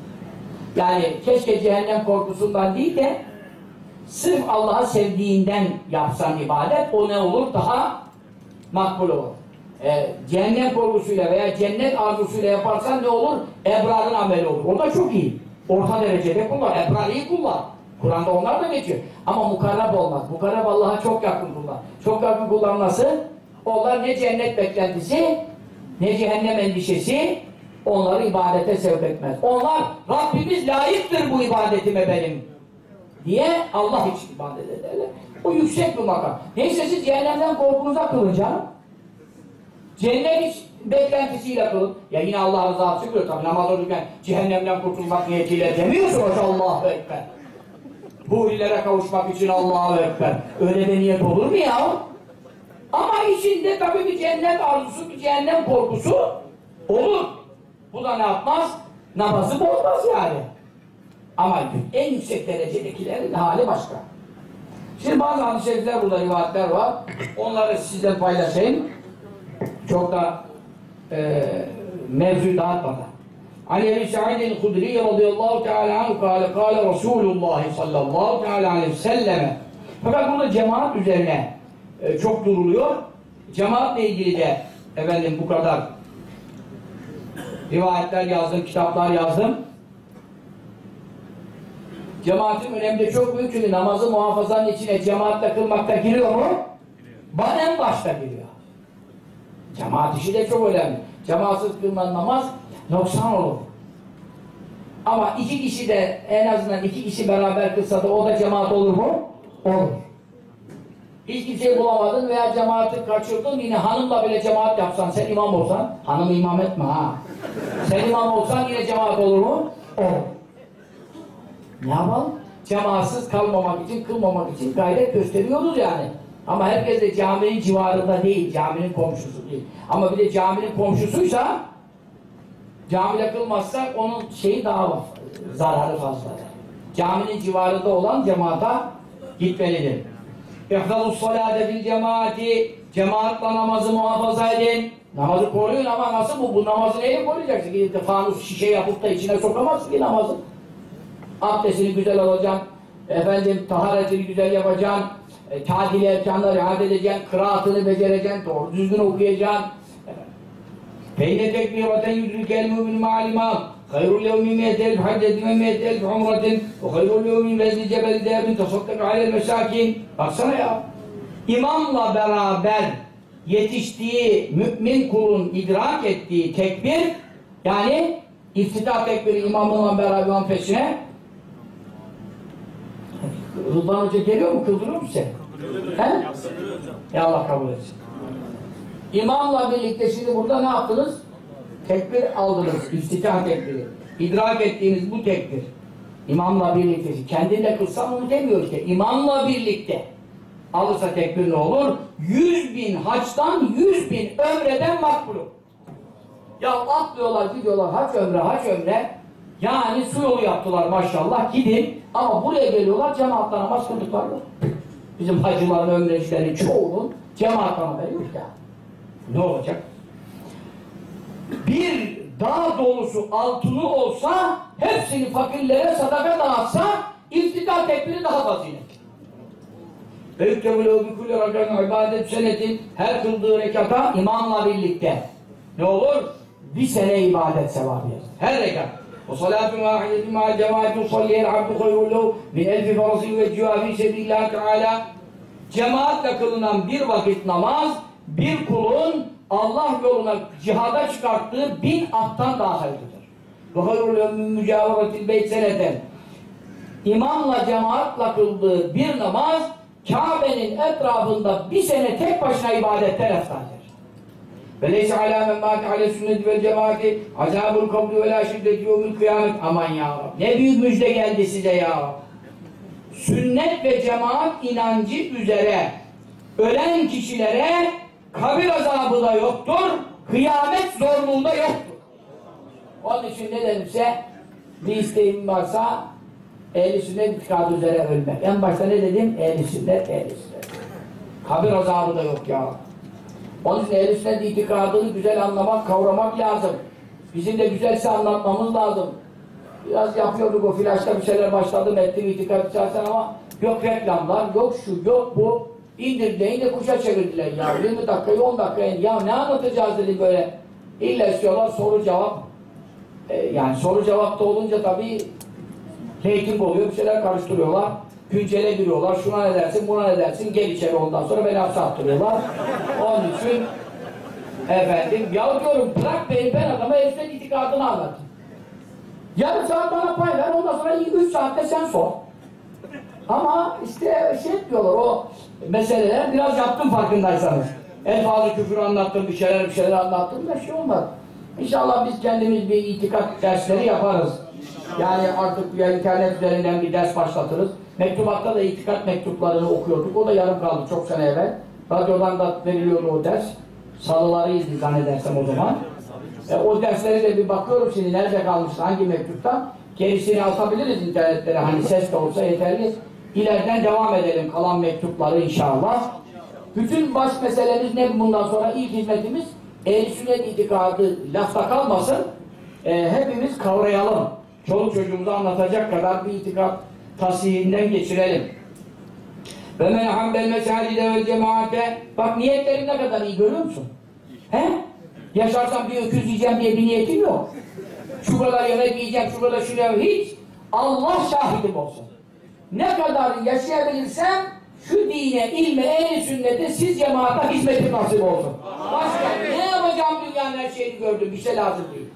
Yani keşke cehennem korkusundan değil de sırf Allah'ı sevdiğinden yapsan ibadet o ne olur? Daha makbul olur. Ee, cehennem korkusuyla veya cennet arzusuyla yaparsan ne olur? Ebrarın ameli olur. O da çok iyi. Orta derecede kullan. Ebrar iyi kullan. Kur'an'da onlar da geçiyor. Ama mukarrab olmaz. Mukarrab Allah'a çok yakın kullan. Çok yakın kullanması onlar ne cennet beklentisi ne cehennem endişesi onları ibadete sevk etmez. Onlar Rabbimiz layıktır bu ibadetime benim diye Allah için ibadet ederler. O yüksek bir makam. Neyse siz cehennemden korkunuza kılınca cennet beklentisiyle kılın. Ya yine Allah rızası çıkıyor tabi namaz olurken cehennemden kurtulmak niyetiyle demiyorsunuz Allahu Ekber. Bu illere kavuşmak için Allahu Ekber. Öyle de niyet olur mu ya? Ama içinde tabii bir cennet arzusu, bir cehennem korkusu olur. Bu da ne yapmaz? Namazı bozmaz yani. Ama en yüksek derecedekilerin hali başka. Şimdi bazı hadis-i şerifler burada rivayetler var. Onları sizden paylaşayım. Çok da e, mevzuyu dağıtmadan. Ali Ebi Sa'idin Hudri radıyallahu teala anhu kâle kâle Resulullah sallallahu teala aleyhi ve selleme fakat burada cemaat üzerine e, çok duruluyor. Cemaatle ilgili de efendim bu kadar rivayetler yazdım, kitaplar yazdım. Cemaatin önemi de çok büyük çünkü namazı muhafazanın içine cemaatle kılmakta giriyor mu? Bana en başta giriyor. Cemaat işi de çok önemli. Cemaatsız kılınan namaz noksan olur. Ama iki kişi de en azından iki kişi beraber kılsa da o da cemaat olur mu? Olur. Hiç kimseyi bulamadın veya cemaati kaçırdın yine hanımla bile cemaat yapsan sen imam olsan hanımı imam etme ha. Sen imam olsan yine cemaat olur mu? Olur. Ne yapalım? Cemaatsız kalmamak için, kılmamak için gayret gösteriyoruz yani. Ama herkes de caminin civarında değil, caminin komşusu değil. Ama bir de caminin komşusuysa camide kılmazsak onun şeyi daha zararı fazla. Caminin civarında olan cemaata gitmelidir. İhzalus salâde bil cemaati Cemaatla namazı muhafaza edin. Namazı koruyun ama nasıl bu? Bu namazı neyle koruyacaksın? Gidip fanus şişe yapıp da içine sokamazsın ki namazı. Abdestini güzel alacaksın. Efendim taharetini güzel yapacaksın. E, tadil erkanla riayet edeceksin. Kıraatını becereceksin. Doğru düzgün okuyacaksın. Beyne tekbiraten yüzülkel mümin ma'alima Hayrul yevmi miyetelif haccetin ve miyetelif umretin Ve hayrul yevmi vezli cebeli devrin tasadduk alel mesakin Baksana ya İmamla beraber yetiştiği mümin kulun idrak ettiği tekbir yani iftitah tekbiri imamla beraber imam peşine Rıdvan Hoca geliyor mu? Kıldırıyor mu seni? He? Ya Allah kabul etsin. İmamla birlikte şimdi burada ne yaptınız? Tekbir aldınız. İftitah tekbiri. İdrak ettiğiniz bu tekbir. İmamla birlikte. Kendinle kılsam onu demiyor ki. İmamla birlikte. Alırsa tekbir ne olur? Yüz bin haçtan yüz bin ömreden makbul. Ya atlıyorlar gidiyorlar haç ömre haç ömre. Yani su yolu yaptılar maşallah gidin. Ama buraya geliyorlar cemaatla namaz kıldıklar yok. Bizim hacıların ömrecilerin çoğunun cemaatla haberi yok ya. Ne olacak? Bir dağ dolusu altını olsa hepsini fakirlere sadaka dağıtsa iftidar tekbiri daha fazilet. Bi kulli rakan ibadet senetin her kıldığı rekata imamla birlikte ne olur? Bir sene ibadet sevabı yazar. Her rekat. Ve salatun vahidetin ma'a cemaatin salliyel abdu hayrun lehu min elfi farazin ve civafi sebillah teala cemaatle kılınan bir vakit namaz bir kulun Allah yoluna cihada çıkarttığı bin attan daha hayırlıdır. Ve hayrul ömrün mücavaratil beyt seneten imamla cemaatle kıldığı bir namaz Kabe'nin etrafında bir sene tek başına ibadetten eftaldir. Ve leyse alâ men mâti ale sünneti vel cemaati azâbul kabri ve lâ şiddeti yevmül kıyamet aman ya Rab. Ne büyük müjde geldi size ya. Sünnet ve cemaat inancı üzere ölen kişilere kabir azabı da yoktur, kıyamet zorluğu da yoktur. Onun için ne dedimse bir isteğim varsa ehli sünnet üzere ölmek. En başta ne dedim? Ehli sünnet, ehli sünnet. Kabir azabı da yok ya. Onun için ehl sünnet itikadını güzel anlamak, kavramak lazım. Bizim de güzelse anlatmamız lazım. Biraz yapıyorduk o flaşta bir şeyler başladım ettim itikad içersen ama yok reklamlar, yok şu, yok bu. İndirdiler, de kuşa çevirdiler ya. 20 dakikayı 10 dakikaya ya ne anlatacağız dedi böyle. İlla istiyorlar soru cevap. Ee, yani soru cevapta olunca tabii reyting oluyor, bir şeyler karıştırıyorlar. Güncele giriyorlar, şuna ne dersin, buna ne dersin, gel içeri ondan sonra beni hapse attırıyorlar. Onun için efendim, ya diyorum bırak beni ben adama heriften itikadını anlatayım. Yarım saat bana pay ver, ondan sonra 3 saatte sen sor. Ama işte şey diyorlar o meseleler biraz yaptım farkındaysanız. En fazla küfür anlattım, bir şeyler bir şeyler anlattım da şey olmadı. İnşallah biz kendimiz bir itikat dersleri yaparız. Yani artık ya internet üzerinden bir ders başlatırız. Mektubatta da itikat mektuplarını okuyorduk. O da yarım kaldı çok sene evvel. Radyodan da veriliyordu o ders. Salılarıydı zannedersem o zaman. E, o derslere de bir bakıyorum şimdi nerede kalmış, hangi mektupta. Gerisini atabiliriz internetlere. Hani ses de olsa yeterli. İleriden devam edelim kalan mektupları inşallah. Bütün baş meselemiz ne bundan sonra? ilk hizmetimiz ehl sünnet itikadı lafta kalmasın. E, hepimiz kavrayalım. Çoluk çocuğumuza anlatacak kadar bir itikat tasihinden geçirelim. Ve men hambel mesacide ve cemaate bak niyetlerin ne kadar iyi görüyor musun? He? Yaşarsan bir öküz yiyeceğim diye bir niyetin yok. Şu kadar yemek yiyeceğim, şu kadar yapayım. Hiç. Allah şahidim olsun. Ne kadar yaşayabilirsem şu dine, ilme, ehli sünnete siz cemaate hizmetim nasip olsun. Başka ne yapacağım dünyanın her şeyini gördüm. Bir şey lazım değil.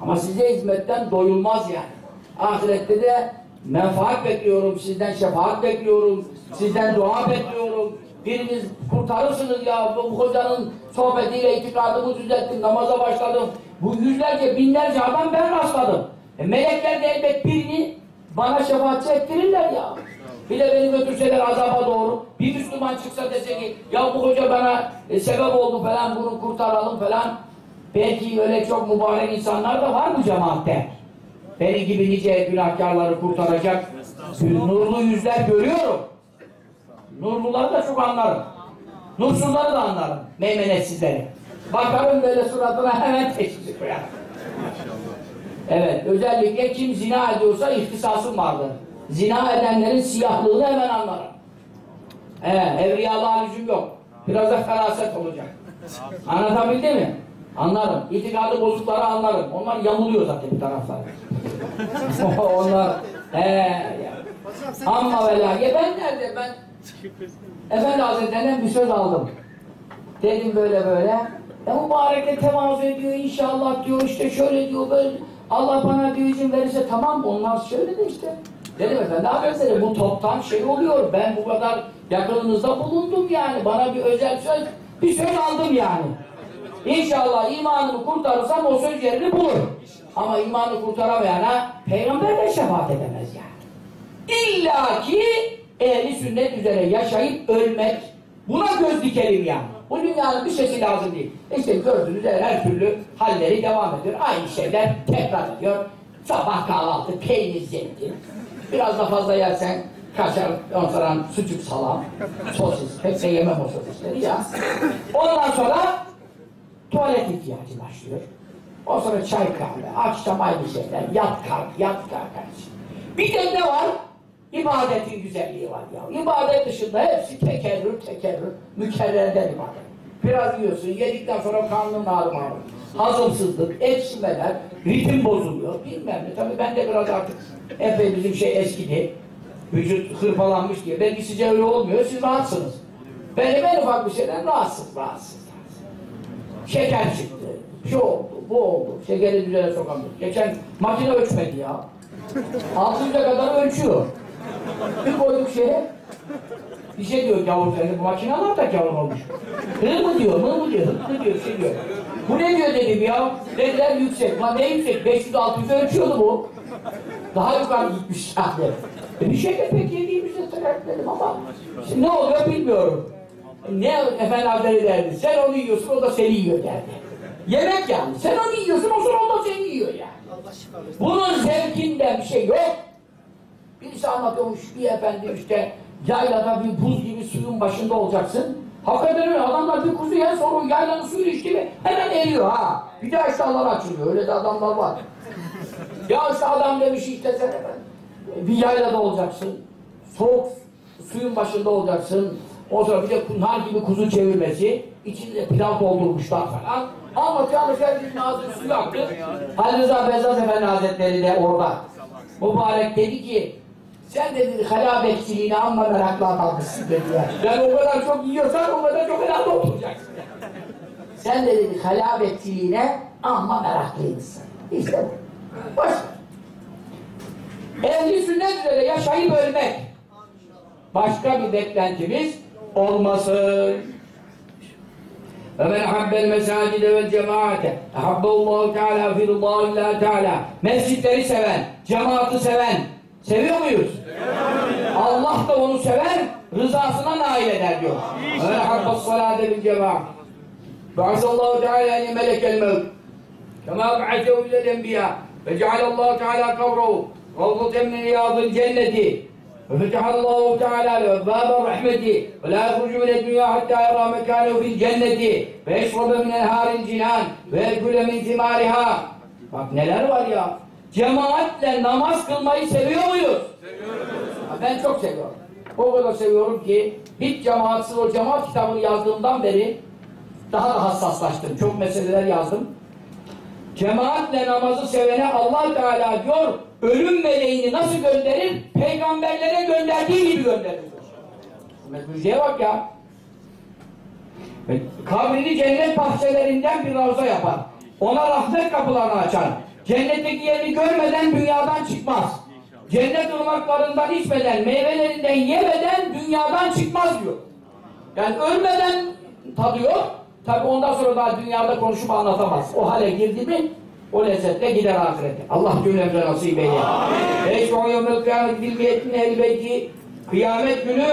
Ama size hizmetten doyulmaz yani. Ahirette de menfaat bekliyorum, sizden şefaat bekliyorum, sizden dua bekliyorum. Biriniz kurtarırsınız ya, bu hocanın sohbetiyle itikadımı düzelttim, namaza başladım. Bu yüzlerce, binlerce adam ben rastladım. E, melekler de elbet birini bana şefaatçi ettirirler ya. Bir de beni götürseler azaba doğru. Bir Müslüman çıksa dese ki, ya bu hoca bana e, sebep oldu falan, bunu kurtaralım falan. Belki öyle çok mübarek insanlar da var bu cemaatte. Benim gibi nice günahkarları kurtaracak nurlu yüzler görüyorum. Nurluları da çok anlarım. Nursuzları da anlarım. Meymenetsizleri. Bakarım böyle suratına hemen teşhisi koyarım. Evet, özellikle kim zina ediyorsa ihtisasım vardır. Zina edenlerin siyahlığını hemen anlarım. He, evliyalığa lüzum yok. Biraz da feraset olacak. Anlatabildi mi? Anlarım. İtikadı bozukları anlarım. Onlar yamuluyor zaten bir taraflar. Onlar he ya. Amma ve lakin. Ben nerede? Ben Efendi Hazretlerinden bir söz aldım. Dedim böyle böyle. Ya mübarek de tevazu ediyor inşallah diyor işte şöyle diyor böyle. Allah bana diyor izin verirse tamam onlar şöyle de işte. Dedim efendi Hazretleri bu toptan şey oluyor. Ben bu kadar yakınınızda bulundum yani. Bana bir özel söz, bir söz aldım yani. İnşallah imanımı kurtarırsam o söz yerini bulur. Ama imanı kurtaramayana peygamber de şefaat edemez yani. İlla ki ehli sünnet üzere yaşayıp ölmek buna göz dikelim yani. Bu dünyanın bir şeysi lazım değil. İşte gördüğünüz her türlü halleri devam ediyor. Aynı şeyler tekrar ediyor. Sabah kahvaltı, peynir zeytin. Biraz da fazla yersen kaşar, ondan sucuk salam, sosis. Pek de yemem o sosisleri ya. Ondan sonra tuvalet ihtiyacı başlıyor. O sonra çay kahve, akşam aynı şeyler, yat kalk, yat kalk kardeşim. Bir de ne var? İbadetin güzelliği var ya. İbadet dışında hepsi tekerrür, tekerrür, mükerrerden ibadet. Biraz yiyorsun, yedikten sonra karnın ağrım ağrım. Hazımsızlık, eksilmeler, ritim bozuluyor, bilmem ne. Tabii ben de biraz artık epey bizim şey eskidi. Vücut hırpalanmış diye. Belki size öyle olmuyor, siz rahatsınız. Benim en ufak bir şeyden rahatsız, rahatsız. Şeker çıktı, şu oldu, bu oldu. Şekeri düzene sokamıyoruz. Geçen makine ölçmedi ya. 600'e kadar ölçüyor. Bir koyduk şeye. Bir şey diyor gavur sende bu makineler da gavur olmuş. Hı mı diyor, mı mı diyor, hı diyor, şey diyor. Bu ne diyor dedim ya. Dediler yüksek. Lan ne yüksek? 500-600 ölçüyordu bu. Daha yukarı gitmiş yani. E bir şey de pek yediğimizde tekrar dedim ama şimdi ne oluyor bilmiyorum. Ne efendi Hazretleri derdi. Sen onu yiyorsun, o da seni yiyor derdi. Yemek yani. Sen onu yiyorsun, o sonra o da seni yiyor yani. Bunun zevkinde bir şey yok. Birisi anlatıyormuş bir efendi işte yaylada bir buz gibi suyun başında olacaksın. Hakikaten öyle. Adamlar bir kuzu yer sonra yaylanın suyunu içti mi hemen eriyor ha. Bir daha iştahları açılıyor. Öyle de adamlar var. ya işte adam demiş işte sen hemen bir yaylada olacaksın. Soğuk suyun başında olacaksın. O sonra bir de nar gibi kuzu çevirmesi. İçinde pilav doldurmuşlar falan. Anlatıyor. Herkesin ağzını suyu aktı. Ali Rıza Bezzaz Efendi Hazretleri de orada. Mübarek dedi ki sen de dedi hala bekçiliğine amma meraklı adammışsın dedi ya. Yani o kadar çok yiyorsan o kadar çok herhalde oturacaksın. Sen de dedi hala bekçiliğine amma meraklıymışsın. İşte bu. Boş ver. Ehli sünnet üzere yaşayıp ölmek. Başka bir beklentimiz olmasın. ومن أحب المساجد والجماعة أحب الله تعالى في الله الله Teala. Mescitleri seven, cemaati seven, seviyor muyuz? Allah da onu sever, rızasına nail eder diyor. ومن أحب الصلاة بالجماعة بعث الله تعالى أن ملك الموت كما بعثه إلى الأنبياء فجعل الله تعالى قبره روضة من رياض الجنة وفتح الله تعالى له باب رحمته ولا يخرج من الدنيا حتى يرى مكانه في الجنة فيشرب من انهار الجنان ويأكل من ثمارها Bak neler var ya. Cemaatle namaz kılmayı seviyor muyuz? Seviyoruz. Ben çok seviyorum. O kadar seviyorum ki hiç cemaatsiz o cemaat kitabını yazdığımdan beri daha da hassaslaştım. Çok meseleler yazdım. Cemaatle namazı sevene Allah Teala diyor, ölüm meleğini nasıl gönderir? Peygamberlere gönderdiği gibi gönderir. Müjdeye bak ya. Kabrini cennet bahçelerinden bir ravza yapar. Ona rahmet kapılarını açar. Cennetteki yerini görmeden dünyadan çıkmaz. Cennet ırmaklarından içmeden, meyvelerinden yemeden dünyadan çıkmaz diyor. Yani ölmeden tadıyor. Tabi ondan sonra daha dünyada konuşup anlatamaz. O hale girdi mi o lezzetle gider ahirete. Allah cümlemize nasip eyle. Ve şu yevmel kıyamet bilmiyetin elbeyti kıyamet günü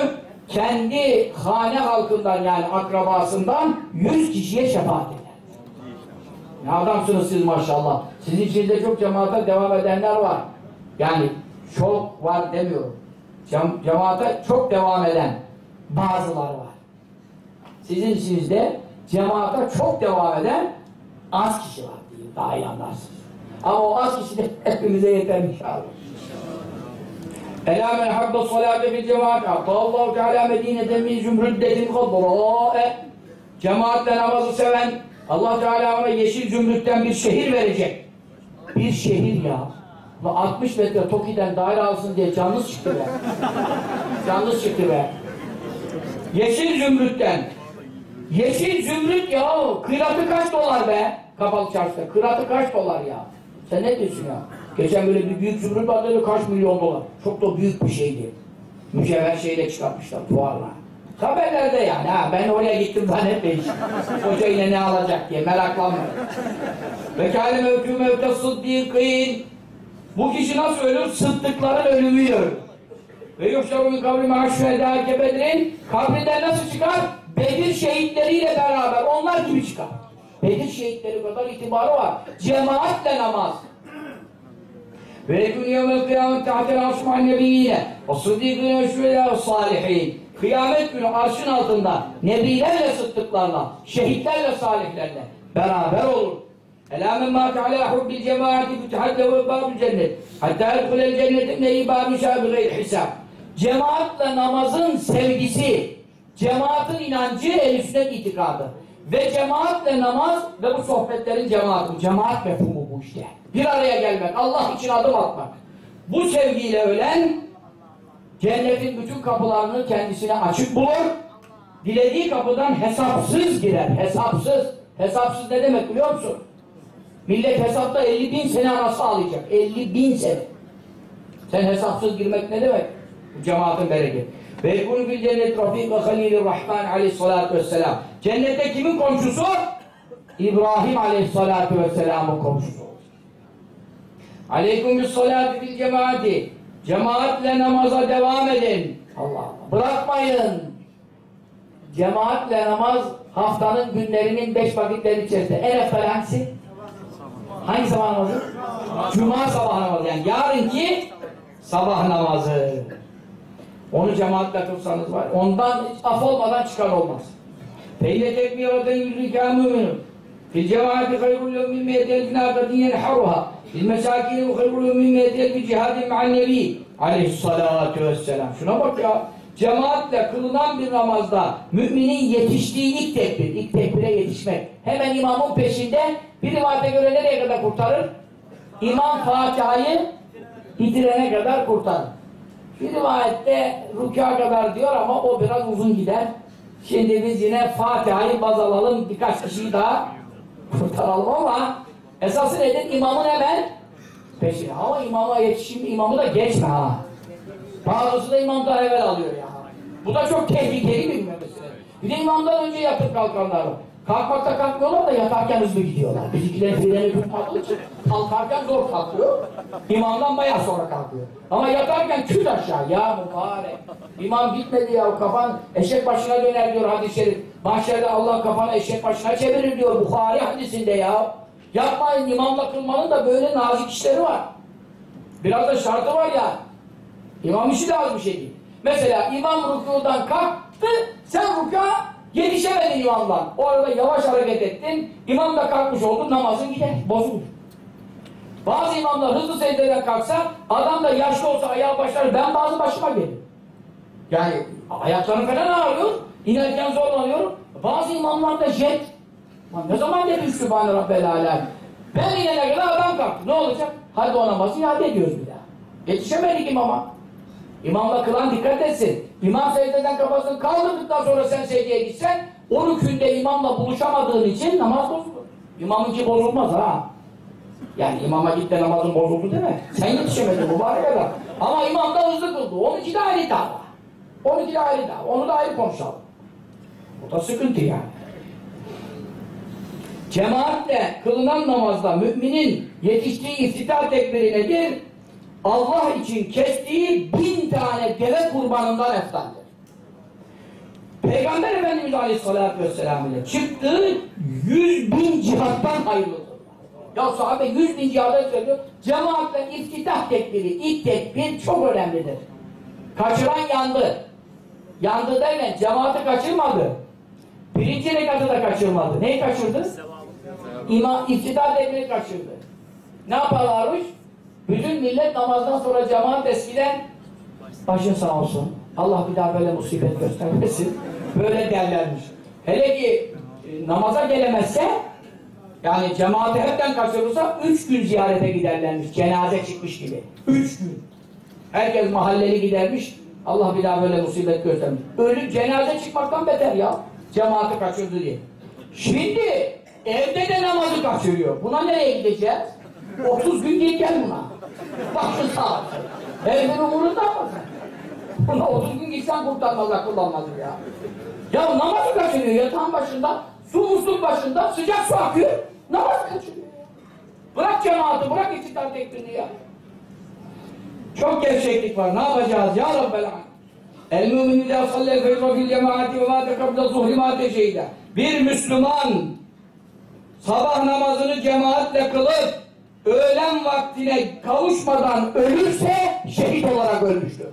kendi hane halkından yani akrabasından yüz kişiye şefaat. Ne adamsınız siz maşallah. Sizin içinizde çok cemaate devam edenler var. Yani çok var demiyorum. Cem cemaate çok devam eden bazıları var. Sizin içinizde cemaate çok devam eden az kişi var diyeyim. Daha iyi anlarsınız. Ama o az kişi de hepimize yeter inşallah. Ela men habbe salate fil cemaat Allahu Teala Medine'de min zümrüddetin kadrâe Cemaatle namazı seven Allah Teala ona yeşil zümrütten bir şehir verecek. Bir şehir ya. Ulan 60 metre Toki'den daire alsın diye canınız çıktı be. canınız çıktı be. Yeşil zümrütten. Yeşil zümrüt ya. Kıratı kaç dolar be? Kapalı çarşıda. Kıratı kaç dolar ya? Sen ne diyorsun ya? Geçen böyle bir büyük zümrüt vardı kaç milyon dolar. Çok da büyük bir şeydi. Mücevher şeyle çıkartmışlar fuarla. Haberlerde yani ha ben oraya gittim zannetmeyin. Hoca yine ne alacak diye meraklanmayın. Ve kâle mevkû mevte sıddîkîn. Bu kişi nasıl ölür? Sıddıkların ölümüyle ölür. Ve yokşarı min kabri ma'şühedâ kebedrin. Kabrinden nasıl çıkar? Bedir şehitleriyle beraber onlar gibi çıkar. Bedir şehitleri kadar itibarı var. Cemaatle namaz. Ve yekûn yevmel kıyamet tahtel asman nebiyyine ve sıddîkîne ve şühedâ ve salihin. Kıyamet günü arşın altında nebilerle sıddıklarla, şehitlerle salihlerle beraber olur. Elâ men mâte alâ hubbil cemaati fütühat lehu ebbâbül cennet. Hatta edhulel cennet ne ibâbü şâbi gayr hisâb. Cemaatle namazın sevgisi, cemaatin inancı, el sünnet itikadı. Ve cemaatle namaz ve bu sohbetlerin cemaati. Cemaat mefhumu bu işte. Bir araya gelmek, Allah için adım atmak. Bu sevgiyle ölen cennetin bütün kapılarını kendisine açık bulur. Dilediği kapıdan hesapsız girer. Hesapsız. Hesapsız ne demek biliyor musun? Millet hesapta 50 bin sene arası ağlayacak. 50 bin sene. Sen hesapsız girmek ne demek? Bu cemaatin bereketi. Ve yekûnü fil cennet rafîk ve halîlir rahman aleyhissalâtu vesselâm. Cennette kimin komşusu? İbrahim aleyhissalâtu vesselâmın komşusu. Aleyküm bis salâti fil cemaati. Cemaatle namaza devam edin. Allah Allah. Bırakmayın. Cemaatle namaz haftanın günlerinin beş vakitleri içerisinde. En evvel hangisi? Hangi sabah namazı? Cuma sabah namazı. Yani yarınki sabah namazı. Onu cemaatle kılsanız var. Ondan af olmadan çıkar olmaz. Feyne tekbiraten yüzükâ müminun. Lehum min miyeti elfin âkatin yenharuha. Fil mesâkini hayrul lehum min miyeti elfi cihadin ma'an nebi. Aleyhissalâtu vesselam. Şuna bak ya. Cemaatle kılınan bir namazda müminin yetiştiği ilk tekbir, ilk tekbire yetişmek. Hemen imamın peşinde bir rivayete göre nereye kadar kurtarır? İmam Fatiha'yı bitirene kadar kurtarır. Bir rivayette rükûa kadar diyor ama o biraz uzun gider. Şimdi biz yine Fatiha'yı baz alalım, birkaç kişiyi daha kurtaralım ama esası nedir? İmamın hemen peşine. Ama imama yetişim, imamı da geçme ha. Bazısı da imamdan evvel alıyor ya. Bu da çok tehlikeli bir mesele. Bir de imamdan önce yatıp kalkanlar var. Kalkmakta kalkmıyorlar da yatarken hızlı gidiyorlar. Bizimkiler freni tutmadığı için kalkarken zor kalkıyor. İmamdan bayağı sonra kalkıyor. Ama yatarken küt aşağı. Ya mübarek. İmam gitmedi ya kafan eşek başına döner diyor hadis-i şerif. Mahşerde Allah kafanı eşek başına çevirir diyor Bukhari hadisinde ya. Yapmayın imamla kılmanın da böyle nazik işleri var. Biraz da şartı var ya. İmam işi de az bir şey değil. Mesela imam rükudan kalktı, sen rüka yetişemedin imamdan. O arada yavaş hareket ettin, imam da kalkmış oldu, namazın gider, bozulur. Bazı imamlar hızlı secdeden kalksa, adam da yaşlı olsa ayağa başlar, ben bazı başıma gelirim. Yani ayaklarım falan ağrıyor, inerken zorlanıyorum. Bazı imamlar da jet. Lan ne zaman dedi Sübhane Rabbel Alem? Ben inene kadar adam kalktı. Ne olacak? Hadi o namazı iade ediyoruz bir daha. Yetişemedik imama. İmamla kılan dikkat etsin. İmam secdeden kafasını kaldırdıktan sonra sen secdeye gitsen o rükünde imamla buluşamadığın için namaz bozulur. İmamınki bozulmaz ha. Yani imama git de namazın bozuldu mi? Sen yetişemedin mübarek adam. Ama imam da hızlı kıldı. Onunki de ayrı dava. Onunki de ayrı dava. Onu da ayrı konuşalım. Bu da sıkıntı yani. Cemaatle kılınan namazda müminin yetiştiği iftitah tekbiri nedir? Allah için kestiği bin tane deve kurbanından eftaldir. Peygamber Efendimiz Aleyhisselatü Vesselam ile çıktığı yüz bin cihattan hayırlıdır. Ya sahabe yüz bin cihada söylüyor. Cemaatle iftitah tekbiri, ilk tekbir çok önemlidir. Kaçıran yandı. Yandı derken cemaati kaçırmadı. Birinci rekatı da kaçırmadı. Neyi kaçırdı? İmam iftitah tekbiri kaçırdı. Ne yaparlarmış? Bütün millet namazdan sonra cemaat eskiden başın sağ olsun. Allah bir daha böyle musibet göstermesin. Böyle derlermiş. Hele ki e, namaza gelemezse Yani cemaati hepten kaçırırsa üç gün ziyarete giderlermiş. Cenaze çıkmış gibi. Üç gün. Herkes mahalleli gidermiş. Allah bir daha böyle musibet göstermiş. Ölü cenaze çıkmaktan beter ya. Cemaati kaçırdı diye. Şimdi evde de namazı kaçırıyor. Buna nereye gideceğiz? 30 gün git gel buna. Başın sağ olsun. Herifin umurunda mı? Buna 30 gün gitsen kurtarmazlar kullanmazlar ya. Ya namazı kaçırıyor yatağın başında. Su musluk başında sıcak su akıyor. Namaz kaçırıyor. Bırak cemaati, bırak iktidar tekbirini ya. Çok gevşeklik var. Ne yapacağız ya Rabbel Alem? El mümin idâ sallel feyra fil cemaati ve mâ tekabda zuhri teşeyyide. Bir Müslüman sabah namazını cemaatle kılıp öğlen vaktine kavuşmadan ölürse şehit olarak ölmüştür.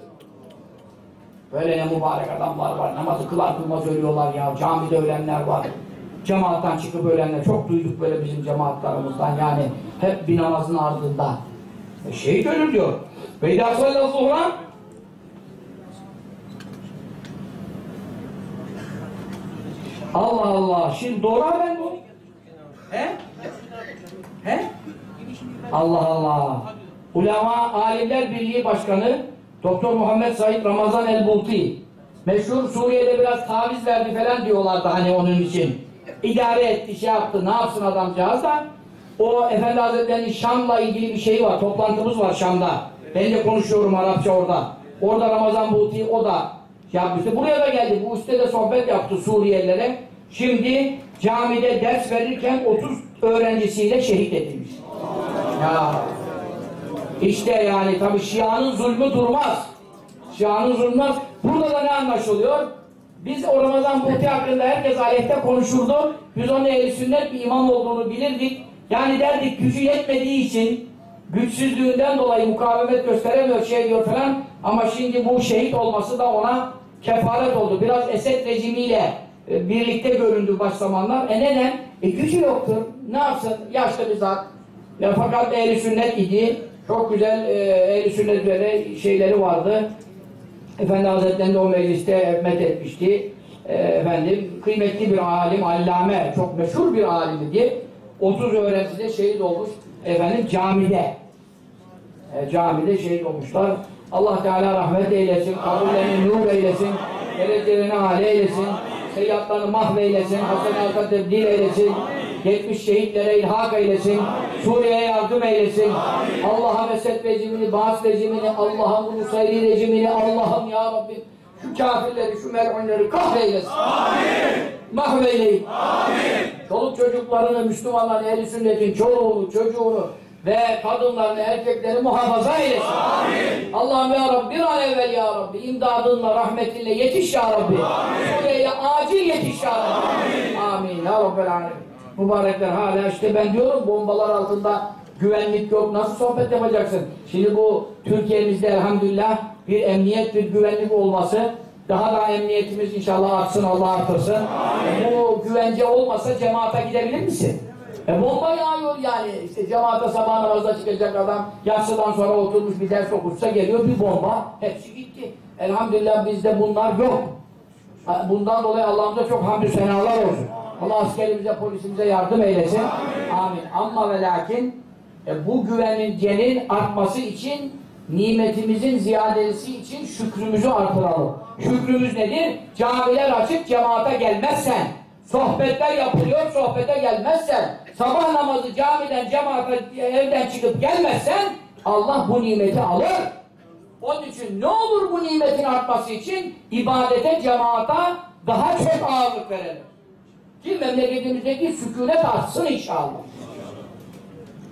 Böyle ne mübarek adamlar var. Namazı kılar kılmaz ölüyorlar ya. Camide ölenler var. Cemaattan çıkıp ölenler. Çok duyduk böyle bizim cemaatlarımızdan. Yani hep bir namazın ardında. E, şehit ölür diyor. Ve idâ sallel Allah Allah. Şimdi doğru haber bu. He? He? Allah Allah. Ulema Alimler Birliği Başkanı Doktor Muhammed Said Ramazan El-Bulti meşhur Suriye'de biraz taviz verdi falan diyorlardı hani onun için. İdare etti, şey yaptı, ne yapsın adamcağız da o Efendi Hazretleri'nin Şam'la ilgili bir şey var, toplantımız var Şam'da. Ben de konuşuyorum Arapça orada. Orada Ramazan Bulti o da şey yapmıştı. Buraya da geldi, bu üstte de sohbet yaptı Suriyelilere. Şimdi camide ders verirken 30 öğrencisiyle şehit edilmiş. Ya işte yani tabi Şia'nın zulmü durmaz. Şia'nın zulmü durmaz. Burada da ne anlaşılıyor? Biz o Ramazan Buhti hakkında herkes aleyhte konuşurdu. Biz onun ehl sünnet bir imam olduğunu bilirdik. Yani derdik gücü yetmediği için güçsüzlüğünden dolayı mukavemet gösteremiyor şey diyor falan. Ama şimdi bu şehit olması da ona kefaret oldu. Biraz Esed rejimiyle e, birlikte göründü baş zamanlar. E neden? E gücü yoktur. Ne yapsın? Yaşlı bir zat. Ya fakat ehl sünnet idi. Çok güzel e, ehl sünnet üzere şeyleri vardı. Efendi Hazretleri de o mecliste met etmişti. E, efendim kıymetli bir alim, allame, çok meşhur bir alimdi. 30 öğrencisi şehit olmuş. Efendim camide. E, camide şehit olmuşlar. Allah Teala rahmet eylesin, kabullerini nur eylesin, derecelerini âli eylesin, seyyatlarını mahveylesin, hasenata tebdil eylesin, geçmiş şehitlere ilhak eylesin, Suriye'ye yardım eylesin, Allah'a Mesed rejimini, Bağız rejimini, Allah'ın Nusayri rejimini, Allah'ım ya Rabbi şu kafirleri, şu mer'unleri kahreylesin. Mahveyleyin. Çoluk çocuklarını, Müslümanların, ehl sünnetin çoluğunu, çocuğunu ve kadınlarını, erkekleri muhafaza eylesin. Allah'ım ya Rabbi bir an evvel ya Rabbi imdadınla, rahmetinle yetiş ya Rabbi. Suriye'ye acil yetiş ya Rabbi. Amin. Ya Rabbel Alemin. Mübarekler hala işte ben diyorum bombalar altında güvenlik yok. Nasıl sohbet yapacaksın? Şimdi bu Türkiye'mizde elhamdülillah bir emniyet, bir güvenlik olması daha da emniyetimiz inşallah artsın, Allah artırsın. Bu güvence olmasa cemaate gidebilir misin? E bomba yağıyor yani. İşte cemaate sabah namazda çıkacak adam yatsıdan sonra oturmuş bir ders okursa geliyor bir bomba. Hepsi gitti. Elhamdülillah bizde bunlar yok. Bundan dolayı Allah'ımıza çok hamdü senalar olsun. Allah askerimize, polisimize yardım eylesin. Amin. Ama ve lakin e, bu güvencenin artması için nimetimizin ziyadesi için şükrümüzü artıralım. Şükrümüz nedir? Camiler açık cemaate gelmezsen, sohbetler yapılıyor, sohbete gelmezsen, sabah namazı camiden, cemaate, evden çıkıp gelmezsen, Allah bu nimeti alır. Onun için ne olur bu nimetin artması için ibadete, cemaata daha çok ağırlık verelim. Ki memleketimizdeki sükunet artsın inşallah.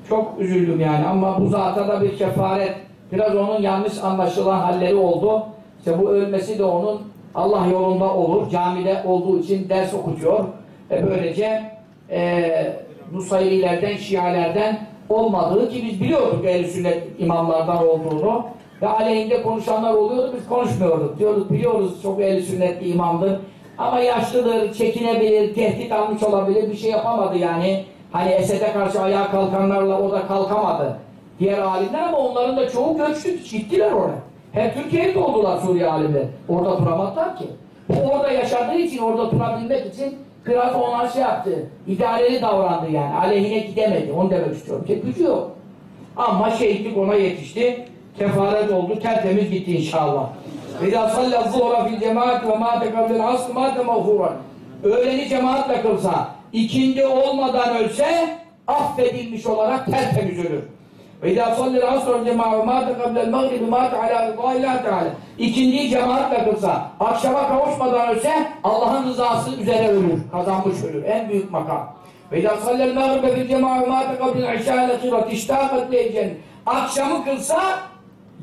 Çok üzüldüm yani ama bu zata da bir kefaret. Biraz onun yanlış anlaşılan halleri oldu. İşte bu ölmesi de onun Allah yolunda olur. Camide olduğu için ders okutuyor. E böylece e, Nusayrilerden, Şialerden olmadığı ki biz biliyorduk ehl sünnet imamlardan olduğunu ve aleyhinde konuşanlar oluyordu biz konuşmuyorduk. Diyorduk biliyoruz çok ehl sünnet bir imamdır. Ama yaşlıdır, çekinebilir, tehdit almış olabilir, bir şey yapamadı yani. Hani Esed'e karşı ayağa kalkanlarla o da kalkamadı. Diğer alimler ama onların da çoğu göçtü, gittiler oraya. Hem Türkiye'ye doldular Suriye alimleri. Orada duramadılar ki. Bu orada yaşadığı için, orada durabilmek için biraz ona şey yaptı. İdareli davrandı yani. Aleyhine gidemedi. Onu demek istiyorum. Şey, gücü yok. Ama şehitlik ona yetişti. Kefaret oldu. Tertemiz gitti inşallah. İzâ sallâ zuhra fil cemaat ve mâ tekabbel asr mâ temağfuran. Öğleni cemaatle kılsa, ikindi olmadan ölse affedilmiş olarak tertemiz ölür. İzâ sallâ asr cemaat ve mâ tekabbel mağribi mâ te'alâ rıdâ teâlâ. İkindiyi cemaatle kılsa, akşama kavuşmadan ölse Allah'ın rızası üzere ölür. Kazanmış ölür. En büyük makam. Sallâ mağribe fil cemaat ve mâ tekabbel işâle kırat iştâkat leycen. Akşamı kılsa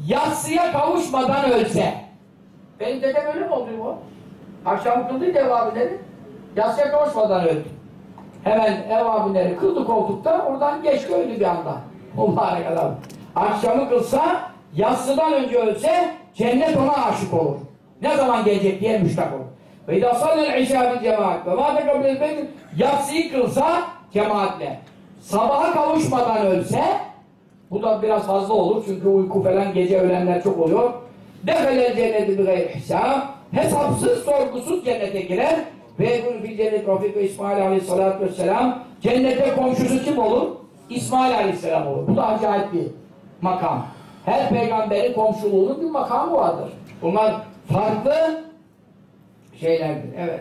yatsıya kavuşmadan ölse. Benim dedem öyle mi oldu bu? Akşam kıldıydı ev abileri. Yatsıya kavuşmadan öldü. Hemen ev abileri kıldı koltukta, oradan geçti öldü bir anda. Mübarek adam. Akşamı kılsa, yatsıdan önce ölse, cennet ona aşık olur. Ne zaman gelecek diye müştak olur. Ve idâ sallel işâ bil cemaat ve mâ tekabbil beyt yatsıyı kılsa cemaatle. Sabaha kavuşmadan ölse, bu da biraz fazla olur çünkü uyku falan gece ölenler çok oluyor. Defelel cenneti bir gayri hesap. Hesapsız sorgusuz cennete girer. Ve fil cennet Rafik ve İsmail aleyhissalatü vesselam. Cennette komşusu kim olur? İsmail aleyhisselam olur. Bu da acayip bir makam. Her peygamberin komşuluğunun bir makamı vardır. Bunlar farklı şeylerdir. Evet.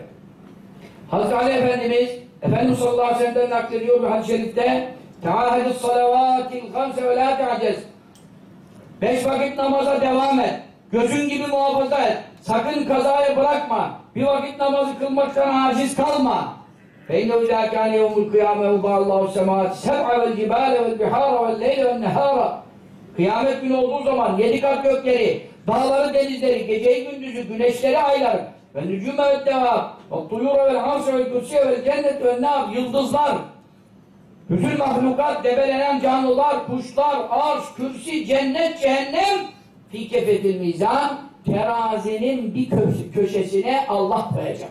Hazreti Ali Efendimiz Efendimiz sallallahu aleyhi ve sellem'den naklediyor bir hadis-i şerifte Teahhedus salavatil hamse ve la te'acez Beş vakit namaza devam et. Gözün gibi muhafaza et. Sakın kazaya bırakma. Bir vakit namazı kılmaktan aciz kalma. فَاِنَّهُ اِذَا كَانَ يَوْمُ الْقِيَامَ وَبَعَ اللّٰهُ السَّمَاءَ السَّبْعَ وَالْجِبَالَ وَالْبِحَارَ وَالْلَيْلَ وَالنَّهَارَ Kıyamet günü olduğu zaman yedi kat gökleri, dağları, denizleri, geceyi gündüzü, güneşleri, ayları ve nücume ve devab ve tuyura ve hamse ve kürsiye ve cennet ve nâb yıldızlar bütün mahlukat, debelenen canlılar, kuşlar, arş, kürsi, cennet, cehennem fi kefetil mizan terazinin bir kö- köşesine Allah koyacak.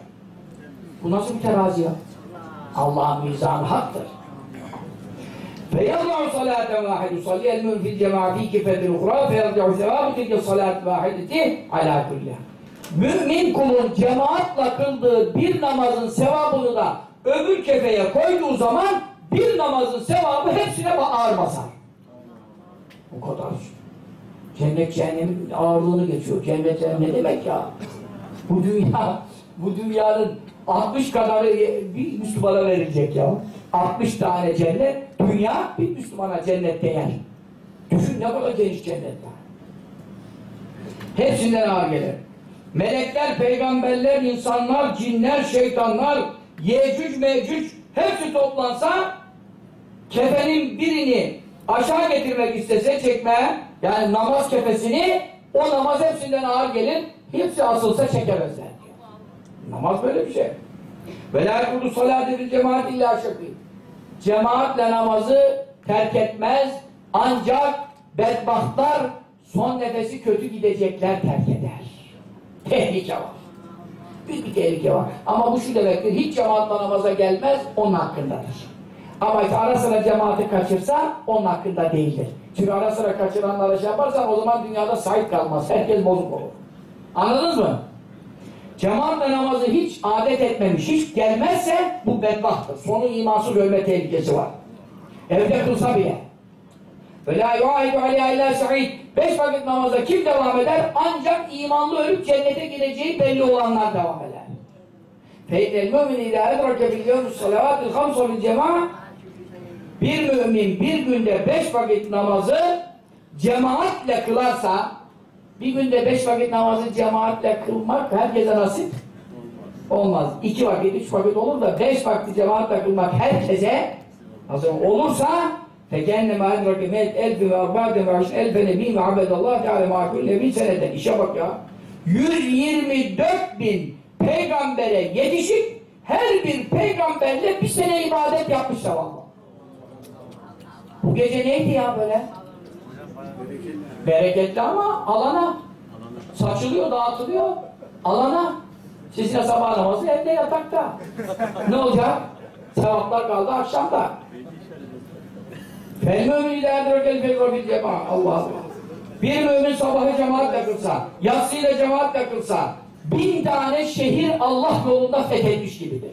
Bu nasıl bir terazi ya? Allah'ın mizanı haktır. فَيَضْعُ صَلَاةً وَاحِدُ صَلِيَ الْمُنْ فِي الْجَمَعَ فِي كِفَةِ الْاُخْرَى فَيَرْجَعُ سَوَابُ تِلْكَ الصَّلَاةِ وَاحِدَةِ عَلَى كُلِّهَا Mümin kulun cemaatle kıldığı bir namazın sevabını da öbür kefeye koyduğu zaman bir namazın sevabı hepsine ağır basar. Bu kadar. Cennet cehennemin ağırlığını geçiyor. Cennet cehennem ne demek ya? Bu dünya, bu dünyanın 60 kadarı bir Müslümana verilecek ya. 60 tane cennet, dünya bir Müslümana cennette yer. Düşün ne kadar geniş cennetler. Hepsinden ağır gelir. Melekler, peygamberler, insanlar, cinler, şeytanlar, yecüc, mecüc hepsi toplansa kefenin birini aşağı getirmek istese çekmeye yani namaz kefesini o namaz hepsinden ağır gelir hepsi asılsa çekemezler. Namaz böyle bir şey. Ve la yekudu salâti bil cemaat illa şakî. Cemaatle namazı terk etmez ancak bedbahtlar son nefesi kötü gidecekler terk eder. Tehlike var. Büyük bir tehlike var. Ama bu şu demektir, hiç cemaatle namaza gelmez, onun hakkındadır. Ama işte ara sıra cemaati kaçırsa, onun hakkında değildir. Çünkü ara sıra kaçıranlara şey yaparsan o zaman dünyada sahip kalmaz. Herkes bozuk olur. Anladınız mı? Cemaatle namazı hiç adet etmemiş, hiç gelmezse bu bedbahttır. Sonu imansız ölme tehlikesi var. Evde kılsa bile. Ve la yuahidu aleyha illa sa'id. Beş vakit namaza kim devam eder? Ancak imanlı ölüp cennete gireceği belli olanlar devam eder. Feynel mümin idâ edrake yevmus salavatil hamsa bil cema'a bir mümin bir günde beş vakit namazı cemaatle kılarsa bir günde beş vakit namazı cemaatle kılmak herkese nasip olmaz. İki vakit, üç vakit olur da beş vakit cemaatle kılmak herkese nasıl olursa فَكَنَّمَا اَدْرَكَ مَيْتْ اَلْفِ وَاَرْبَعَةٍ وَعِشْنَ اَلْفَ نَب۪ي وَعَبَدَ اللّٰهِ تَعَلَى مَا كُلْ نَب۪ي seneden işe bak ya. 124 bin peygambere yetişip her bir peygamberle bir sene ibadet yapmışlar Allah. Bu gece neydi ya böyle? Bereketli ama alana. Saçılıyor, dağıtılıyor. Alana. Siz de sabah namazı evde yatakta. ne olacak? Sevaplar kaldı akşamda. Fel mümin ilerlerken cemaat. Allah Allah. Bir mümin sabahı cemaatle kılsa, yatsıyla cemaatle kılsa, bin tane şehir Allah yolunda fethetmiş gibidir.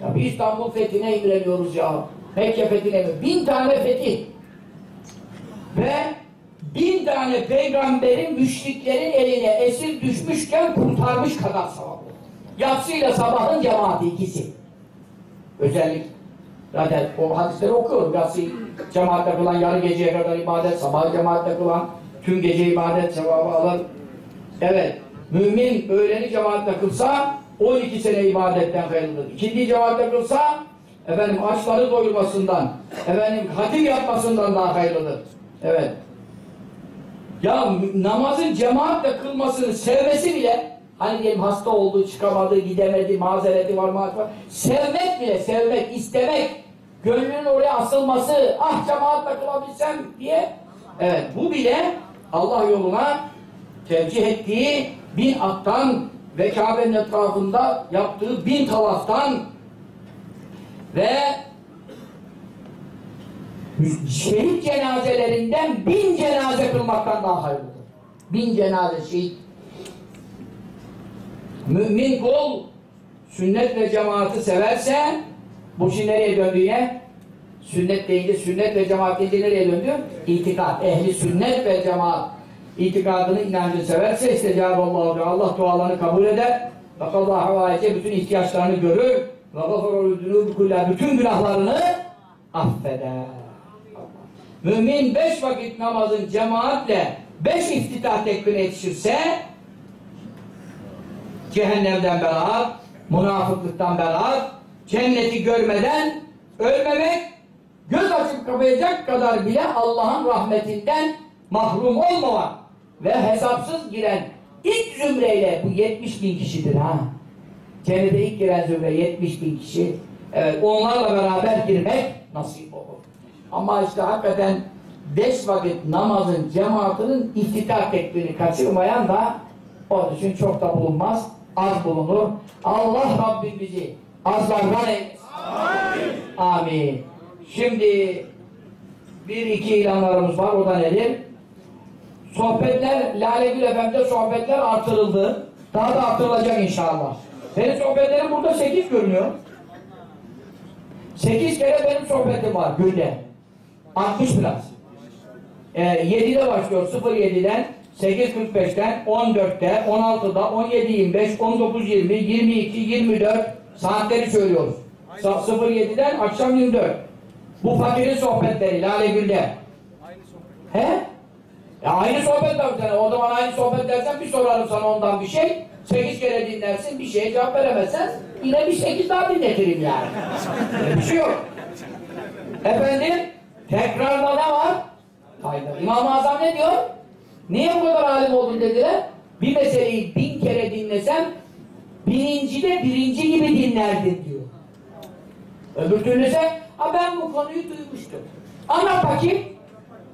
Ya bir İstanbul fethine imreniyoruz ya. Mekke fethine mi? Bin tane fetih. Ve bin tane peygamberin müşriklerin eline esir düşmüşken kurtarmış kadar sevap. Yatsıyla sabahın cemaati ikisi. Özellik. Zaten o hadisleri okuyorum. Yatsı cemaatle kılan yarı geceye kadar ibadet, sabah cemaatle kılan tüm gece ibadet sevabı alır. Evet. Mümin öğleni cemaatle kılsa 12 sene ibadetten hayırlıdır. İkinci cemaatle kılsa efendim açları doyurmasından, efendim hatim yapmasından daha hayırlıdır. Evet. Ya namazın cemaatle kılmasını sevmesi bile hani diyelim hasta oldu, çıkamadı, gidemedi, mazereti var, var. Sevmek bile, sevmek, istemek, gönlünün oraya asılması, ah cemaatle kılabilsem diye evet bu bile Allah yoluna tercih ettiği bin attan ve Kabe'nin etrafında yaptığı bin tavaftan ve şehit cenazelerinden bin cenaze kılmaktan daha hayırlıdır. Bin cenaze şehit. Mümin kul sünnet ve cemaati severse bu şimdi nereye döndü yine? Sünnet deyince, sünnet ve cemaat deyince nereye döndü? İtikat. Ehli sünnet ve cemaat itikadını, inancını severse istecab Allah'u Allah dualarını kabul eder. Fakat Allah bütün ihtiyaçlarını görür. Ve gafarul bütün günahlarını affeder. Mümin beş vakit namazın cemaatle beş iftitah tekbirine yetişirse cehennemden beraat, münafıklıktan beraat, cenneti görmeden ölmemek, göz açıp kapayacak kadar bile Allah'ın rahmetinden mahrum olmamak ve hesapsız giren ilk zümreyle bu 70 bin kişidir ha. Cennete ilk giren zümre 70 bin kişi. Evet, onlarla beraber girmek nasip. Ama işte hakikaten beş vakit namazın cemaatinin iftitah tekbirini kaçırmayan da onun için çok da bulunmaz, az bulunur. Allah Rabbim bizi azlardan. Amin. Amin. Şimdi bir iki ilanlarımız var, o da nedir? Sohbetler, Lale Gül Efendi'de sohbetler artırıldı. Daha da artırılacak inşallah. Benim sohbetlerim burada sekiz görünüyor. Sekiz kere benim sohbetim var günde. 60 biraz. Ee, 7'de başlıyor 07'den 8.45'ten 14'te 16'da 17.25 19.20 22 24 saatleri söylüyoruz. 07'den akşam 24. Bu fakirin sohbetleri Lale Gül'de. He? Ya aynı sohbet tabii. O zaman aynı sohbet dersen bir sorarım sana ondan bir şey. Sekiz kere dinlersin, bir şeye cevap veremezsen yine bir sekiz daha dinletirim yani. Bir şey yok. Efendim, tekrarda ne var? Fayda. İmam-ı Azam ne diyor? Niye bu kadar alim oldun dediler? Bir meseleyi bin kere dinlesem birincide birinci gibi dinlerdin diyor. Öbür türlü ha ben bu konuyu duymuştum. Anlat bakayım.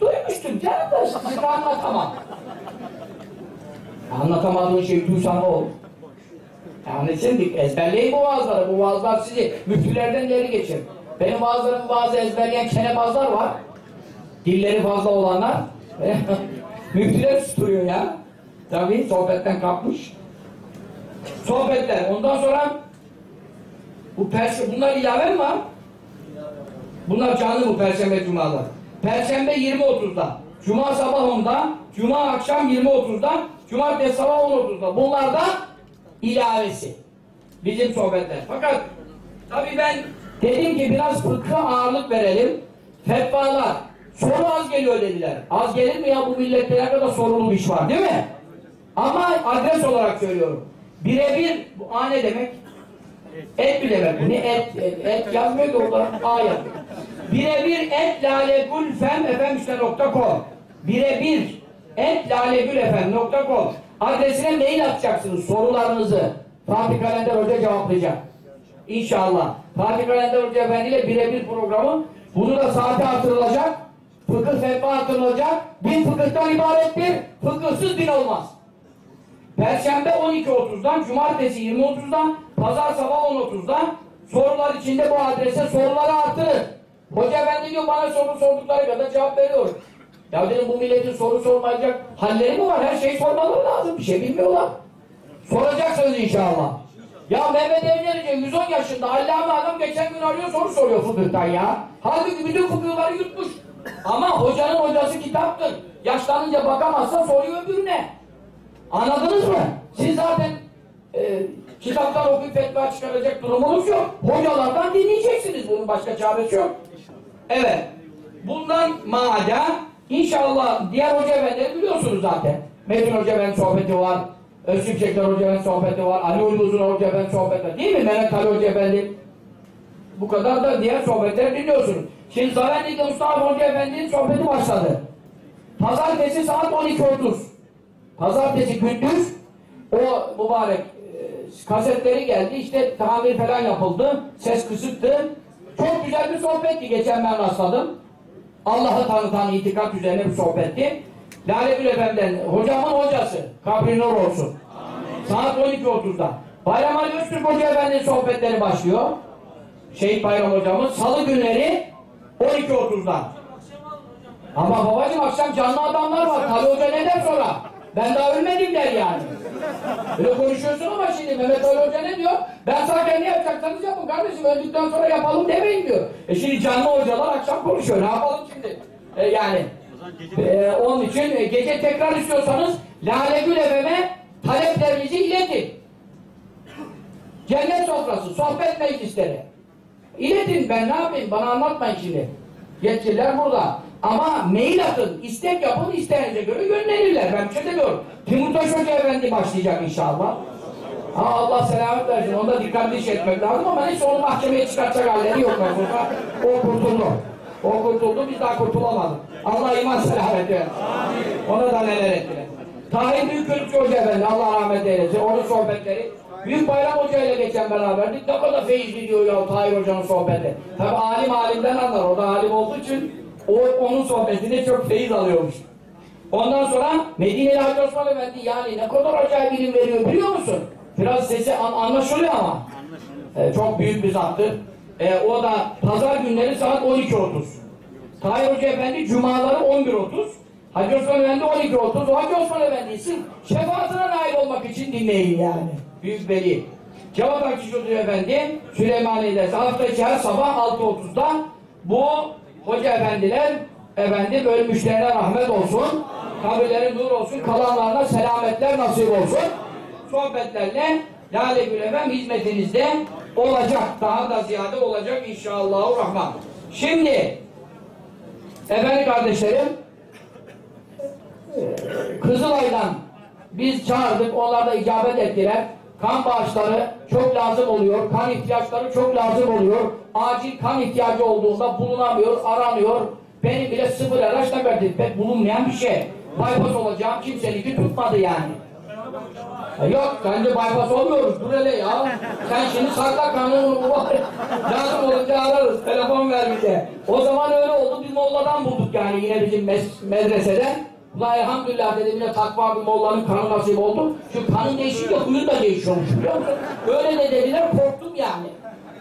Duymuştum canım da size anlatamam. Anlatamadığın şeyi duysan ne olur? Yani şimdi ezberleyin bu vaazları. Bu vaazlar sizi müftülerden ileri geçir. Benim vaazlarımı bazı ezberleyen kenebazlar var. Dilleri fazla olanlar. Müftüler tutuyor ya. Tabii sohbetten kapmış. Sohbetler. Ondan sonra bu perşembe, bunlar ilave mi var? Bunlar canlı bu perşembe cumalar. Perşembe 20.30'da. Cuma sabah 10'da. Cuma akşam 20.30'da. Cumartesi sabah 10.30'da. Bunlar da ilavesi. Bizim sohbetler. Fakat tabii ben dedim ki biraz fıkha ağırlık verelim. Fetvalar. Soru az geliyor dediler. Az gelir mi ya bu millette ne kadar sorulu bir iş var değil mi? Ama adres olarak söylüyorum. Birebir, bu A ne demek? Et mi demek? Ne et? Et, et yazmıyor ki orada A yazıyor. Birebir et lalegülfem efendim.com Birebir et lalegülefem.com Adresine mail atacaksınız sorularınızı. Fatih Kalender Hoca cevaplayacak. İnşallah. Fatih Kalender Hoca Efendi ile birebir programı bunu da saate artırılacak. Fıkıh fetva artırılacak. Bin fıkıhtan ibarettir. Fıkıhsız din olmaz. Perşembe 12.30'dan, Cumartesi 20.30'dan, Pazar sabah 10.30'dan sorular içinde bu adrese soruları artırın. Hoca efendi diyor bana soru sordukları kadar cevap veriyor. Ya dedim bu milletin soru sormayacak halleri mi var? Her şeyi sormaları lazım. Bir şey bilmiyorlar. Soracaksınız inşallah. Ya Mehmet Evlerice 110 yaşında allame adam geçen gün arıyor soru soruyor fıkıhtan ya. Halbuki bütün fıkıhları yutmuş. Ama hocanın hocası kitaptır. Yaşlanınca bakamazsa soruyor öbürüne. Anladınız mı? Siz zaten e, kitaptan okuyup fetva çıkaracak durumunuz yok. Hocalardan dinleyeceksiniz. Bunun başka çaresi yok. Evet. Bundan maada inşallah diğer hoca efendileri biliyorsunuz zaten. Metin Hoca Efendi sohbeti var. Özgür Çekler Hoca Efendi sohbeti var. Ali Uyduzun Hoca Efendi sohbeti var. Değil mi? Mehmet Ali Hoca Efendi. Bu kadar da diğer sohbetleri dinliyorsunuz. Şimdi Zavenlik'te Mustafa Hoca Efendi'nin sohbeti başladı. Pazartesi saat 12.30. Pazartesi gündüz o mübarek e, kasetleri geldi. İşte tamir falan yapıldı. Ses kısıktı. Çok güzel bir sohbetti. Geçen ben rastladım. Allah'ı tanıtan itikat üzerine bir sohbetti. Lale Gül Efendi'den hocamın hocası. Kabri nur olsun. Saat 12.30'da. Bayram Ali Öztürk Hoca Efendi'nin sohbetleri başlıyor. Şehit Bayram hocamız. Salı günleri 12.30'da. Ama babacım akşam canlı adamlar var. Tabi Hoca ne der sonra? Ben daha ölmedim der yani. Öyle konuşuyorsun ama şimdi Mehmet Ali Hoca ne diyor? Ben sadece ne yapacaksanız yapın kardeşim öldükten sonra yapalım demeyin diyor. E şimdi canlı hocalar akşam konuşuyor. Ne yapalım şimdi? E yani. E, onun için e, gece tekrar istiyorsanız Lale Gül Efem'e taleplerinizi iletin. Cennet sofrası, sohbet meclisleri. İletin ben ne yapayım? Bana anlatmayın şimdi. Yetkililer burada. Ama mail atın, istek yapın, isteğinize göre gönderirler. Ben bir şey demiyorum. Timurtaş Hoca Efendi başlayacak inşallah. Ha, Allah selamet versin. Onda dikkatli iş etmek lazım ama neyse onu mahkemeye çıkartacak halleri yok. O kurtuldu. O kurtuldu, biz daha kurtulamadık. Allah iman selamet versin. Ona da neler ettiler. Tahir Büyükölükçü Hoca Efendi, Allah rahmet eylesin. Onun sohbetleri. Büyük Bayram Hoca ile geçen beraberdik. Ne kadar feyizli diyor ya Tahir Hoca'nın sohbeti. Tabi alim alimden anlar. O da alim olduğu için o, onun sohbetinde çok feyiz alıyormuş. Ondan sonra Medine'li Hacı Osman Efendi yani ne kadar acayip ilim veriyor biliyor musun? Biraz sesi an- anlaşılıyor ama. Ee, çok büyük bir zattır. Ee, o da pazar günleri saat 12.30. Tahir Hoca Efendi cumaları 11.30. Hacı Osman Efendi 12.30. O Hacı Osman Efendi'si şefaatine nail olmak için dinleyin yani. Büyük veli. Cevat Akçıcı Hoca Efendi Süleymaniye'de hafta içi her sabah 6.30'da bu hoca efendiler efendim ölmüşlerine rahmet olsun. Kabirleri nur olsun. Kalanlarına selametler nasip olsun. Sohbetlerle Lale Gül Efem hizmetinizde olacak. Daha da ziyade olacak inşallahurrahman. Şimdi efendim kardeşlerim Kızılay'dan biz çağırdık, onlar da icabet ettiler. Kan bağışları çok lazım oluyor, kan ihtiyaçları çok lazım oluyor. Acil kan ihtiyacı olduğunda bulunamıyor, aranıyor. Benim bile sıfır araçla verdi, pek bulunmayan bir şey. Bypass olacağım kimseninki tutmadı yani. Ya Yok, bence bypass olmuyoruz. Dur hele ya. Sen şimdi sakla kanunu bu var. Lazım olunca ararız. Telefon ver bize. O zaman öyle oldu. Biz molladan bulduk yani yine bizim medreseden. Ulan elhamdülillah dedim yine takva bir mollanın kanı nasip oldu. Şu kanın değişince huyu da değişiyormuş biliyor musun? Öyle de dediler korktum yani.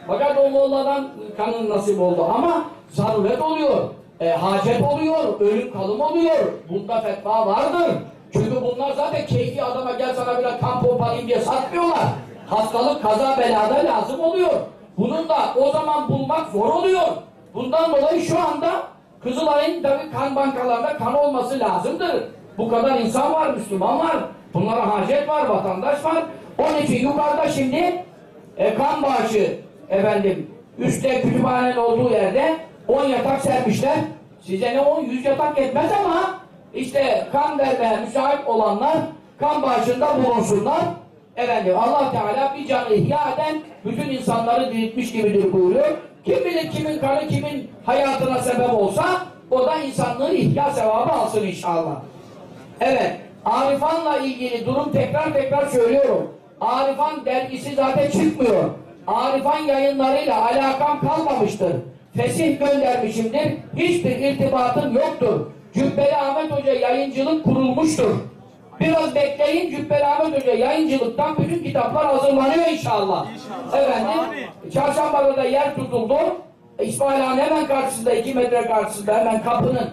Fakat o molladan kanın nasip oldu ama zaruret oluyor. E, hacet oluyor, ölüm kalım oluyor. Bunda fetva vardır. Çünkü bunlar zaten keyfi adama gel sana biraz kan pompalayayım diye satmıyorlar. Hastalık, kaza, belada lazım oluyor. Bunun da o zaman bulmak zor oluyor. Bundan dolayı şu anda Kızılay'ın tabii kan bankalarında kan olması lazımdır. Bu kadar insan var, Müslüman var. Bunlara hacet var, vatandaş var. Onun için yukarıda şimdi e, kan bağışı efendim üstte kütüphanenin olduğu yerde 10 yatak sermişler. Size ne 10 100 yatak yetmez ama işte kan vermeye müsait olanlar kan bağışında bulunsunlar. Efendim Allah Teala bir canı ihya eden bütün insanları diriltmiş gibidir buyuruyor. Kim bilir kimin kanı kimin hayatına sebep olsa o da insanlığın ihya sevabı alsın inşallah. Evet, Arifan'la ilgili durum tekrar tekrar söylüyorum. Arifan dergisi zaten çıkmıyor. Arifan yayınlarıyla alakam kalmamıştır. Fesih göndermişimdir. Hiçbir irtibatım yoktur. Cübbeli Ahmet Hoca yayıncılık kurulmuştur. Biraz bekleyin Cübbeli Ahmet Hoca yayıncılıktan bütün kitaplar hazırlanıyor inşallah. Efendim, çarşambada da yer tutuldu. İsmail Han hemen karşısında, iki metre karşısında hemen kapının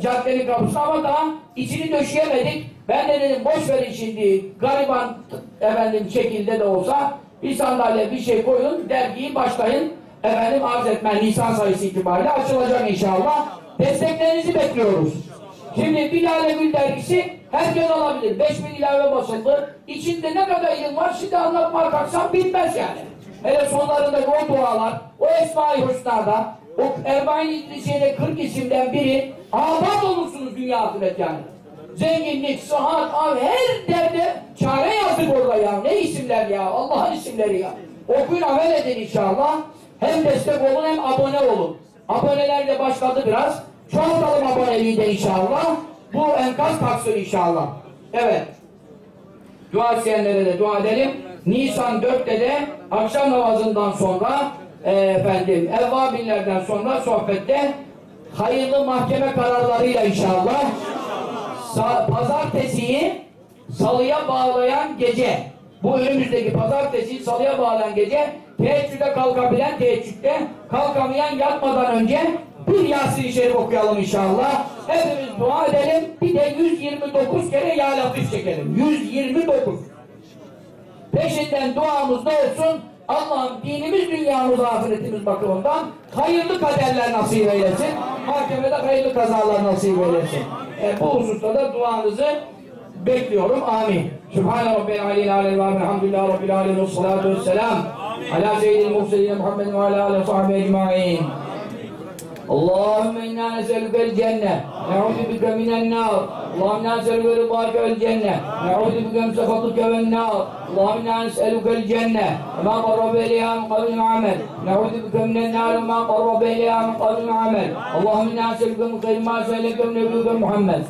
caddenin kapısına ama daha içini döşeyemedik. Ben de dedim boş verin şimdi gariban efendim şekilde de olsa bir sandalye bir şey koyun dergiyi başlayın efendim arz etmen Nisan sayısı itibariyle açılacak inşallah. Desteklerinizi bekliyoruz. Şimdi Bilal Gül dergisi herkes alabilir. 5000 ilave basıldı. İçinde ne kadar ilim var şimdi anlatmaya kalksam bitmez yani. Hele sonlarındaki o dualar, o Esma-i Hüsna'da, o Erbain İdrisiye'de 40 isimden biri abat olursunuz dünya ahiret yani. Zenginlik, sıhhat, abi her derde çare yazdık orada ya. Ne isimler ya? Allah'ın isimleri ya. Okuyun amel edin inşallah. Hem destek olun hem abone olun. Aboneler de başladı biraz. Çoğaltalım aboneliği de inşallah. Bu enkaz kalksın inşallah. Evet. Dua isteyenlere de dua edelim. Nisan 4'te de akşam namazından sonra e, efendim evvabinlerden sonra sohbette hayırlı mahkeme kararlarıyla inşallah Sa- pazartesiyi salıya bağlayan gece bu önümüzdeki pazartesiyi salıya bağlayan gece teheccüde kalkabilen teheccüde kalkamayan yatmadan önce bir Yasin-i Şerif okuyalım inşallah. Hepimiz dua edelim. Bir de 129 kere Ya Latif çekelim. 129. Peşinden duamız da olsun. Allah'ım dinimiz, dünyamız, ahiretimiz bakımından hayırlı kaderler nasip eylesin. Mahkemede hayırlı kazalar nasip eylesin. E, bu hususta da duanızı bekliyorum. Amin. Sübhane Rabbil Aleyhi Aleyhi ve Elhamdülillah Rabbil Aleyhi ve Salatu ve Selam. Ala Seyyidil Muhsedin Muhammed ve ala aleyhi ve sahbihi ecma'in. اللهم أنا نسالك الجنه نعوذ بك من النار. اللهم أنا نسالك رضاك والجنة. نعوذ بك من سخطك والنار. اللهم أنا نسألك الجنة. وما قرب إليها من قول وعمل. نعوذ بك من النار. وما قرب إليها من قول وعمل. اللهم أنا نسألك من خير ما سألك من نبيك محمد.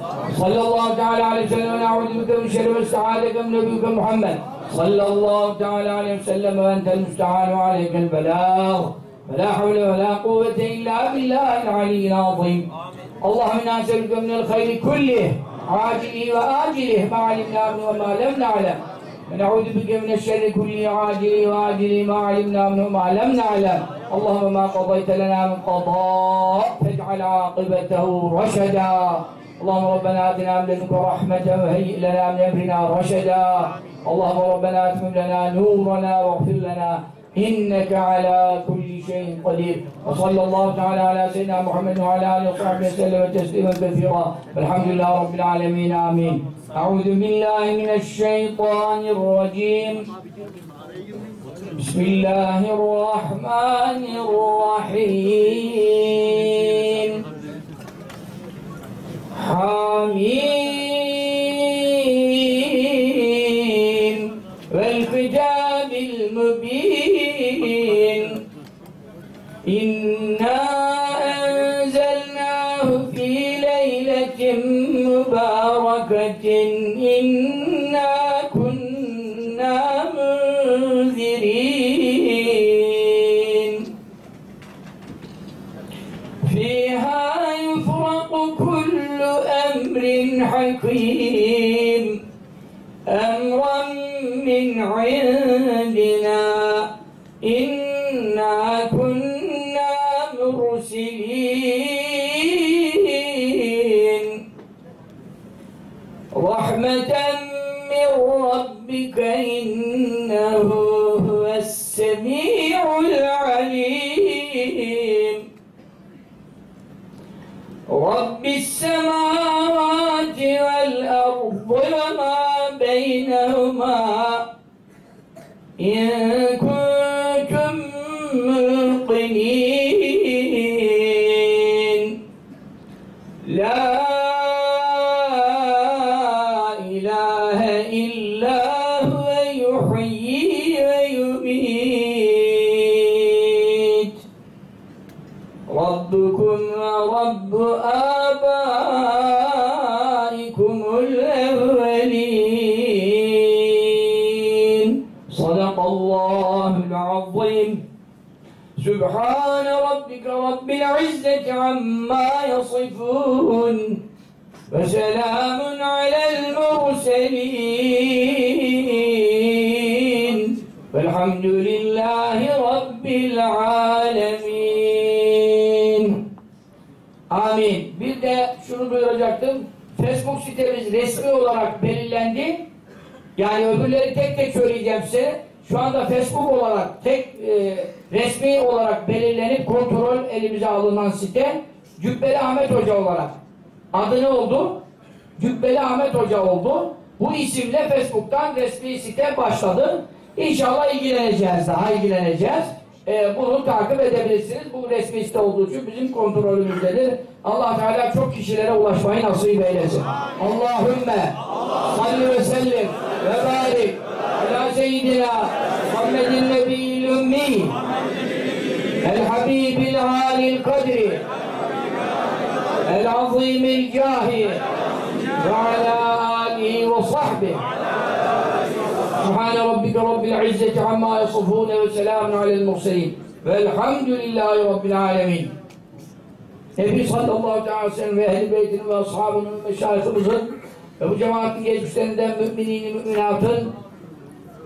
صلى الله تعالى عليه وسلم. ونعوذ بك من شر ما استعاذك من نبيك محمد. صلى الله تعالى عليه وسلم. وأنت المستعان وعليك البلاغ. ولا حول ولا قوة إلا بالله العلي العظيم. اللهم نسألك من الخير كله عاجله وآجله ما علمنا منه وما لم نعلم. ونعوذ بك من الشر كله عاجله وآجله ما علمنا منه وما لم نعلم. اللهم ما قضيت لنا من قضاء فاجعل عاقبته رشدا. اللهم ربنا آتنا من لدنك رحمة وهيئ لنا من أمرنا رشدا. اللهم ربنا أتمم لنا نورنا واغفر لنا إنك على كل شيء قدير. وصلى الله تعالى على سيدنا محمد وعلى آله وصحبه وسلم تسليما كثيرا. والحمد لله رب العالمين آمين. أعوذ بالله من الشيطان الرجيم. بسم الله الرحمن الرحيم. حميم. إنا كنا منذرين فيها يفرق كل أمر حكيم أمرا من عندنا إنا رب السماوات والأرض وما سبحان ربك رب العزة عما يصفون وسلام على المرسلين والحمد لله رب العالمين Amin. Bir de şunu şunu duyuracaktım. Facebook sitemiz resmi olarak belirlendi. Yani öbürleri tek tek söyleyeceğim size. Şu anda Facebook olarak tek e, resmi olarak belirlenip kontrol elimize alınan site Cübbeli Ahmet Hoca olarak. Adı ne oldu? Cübbeli Ahmet Hoca oldu. Bu isimle Facebook'tan resmi site başladı. İnşallah ilgileneceğiz, daha ilgileneceğiz. Ee, bunu takip edebilirsiniz. Bu resmi site olduğu için bizim kontrolümüzdedir. Allah Teala çok kişilere ulaşmayı nasip eylesin. Allahümme salli ve sellim ve barik ala seyyidina Muhammedin nebiyyil ümmi el azimil cahi ve ala alihi ve sahbihi سبحان ربك رب العزة عما يصفون وسلام على المرسلين والحمد لله رب العالمين Nebi sallallahu aleyhi ve sellem ve ehl-i beytinin ve ashabının, meşayihimizin ve bu cemaatin geçmişlerinden müminin, müminatın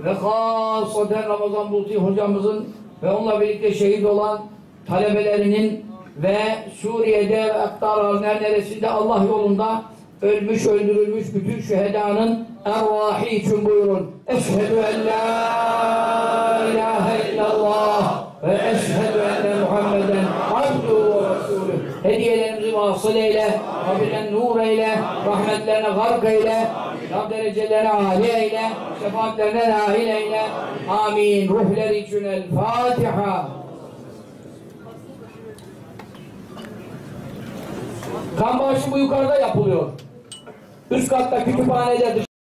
ve hasaten Ramazan Bulti hocamızın ve onunla birlikte şehit olan talebelerinin ve Suriye'de ve Aktar neresinde Allah yolunda ölmüş, öldürülmüş bütün şühedanın ervahi için buyurun. Eşhedü en la ilahe illallah ve eşhedü enne Muhammeden abduhu ve resulüh. Hediyelerimizi vasıl eyle, kabilen nur eyle, rahmetlerine gark eyle, Rab derecelerine âli eyle, şefaatlerine dahil eyle. Amin. Ruhlar için el Fatiha. Kan bağışı bu yukarıda yapılıyor. Üst katta kütüphanede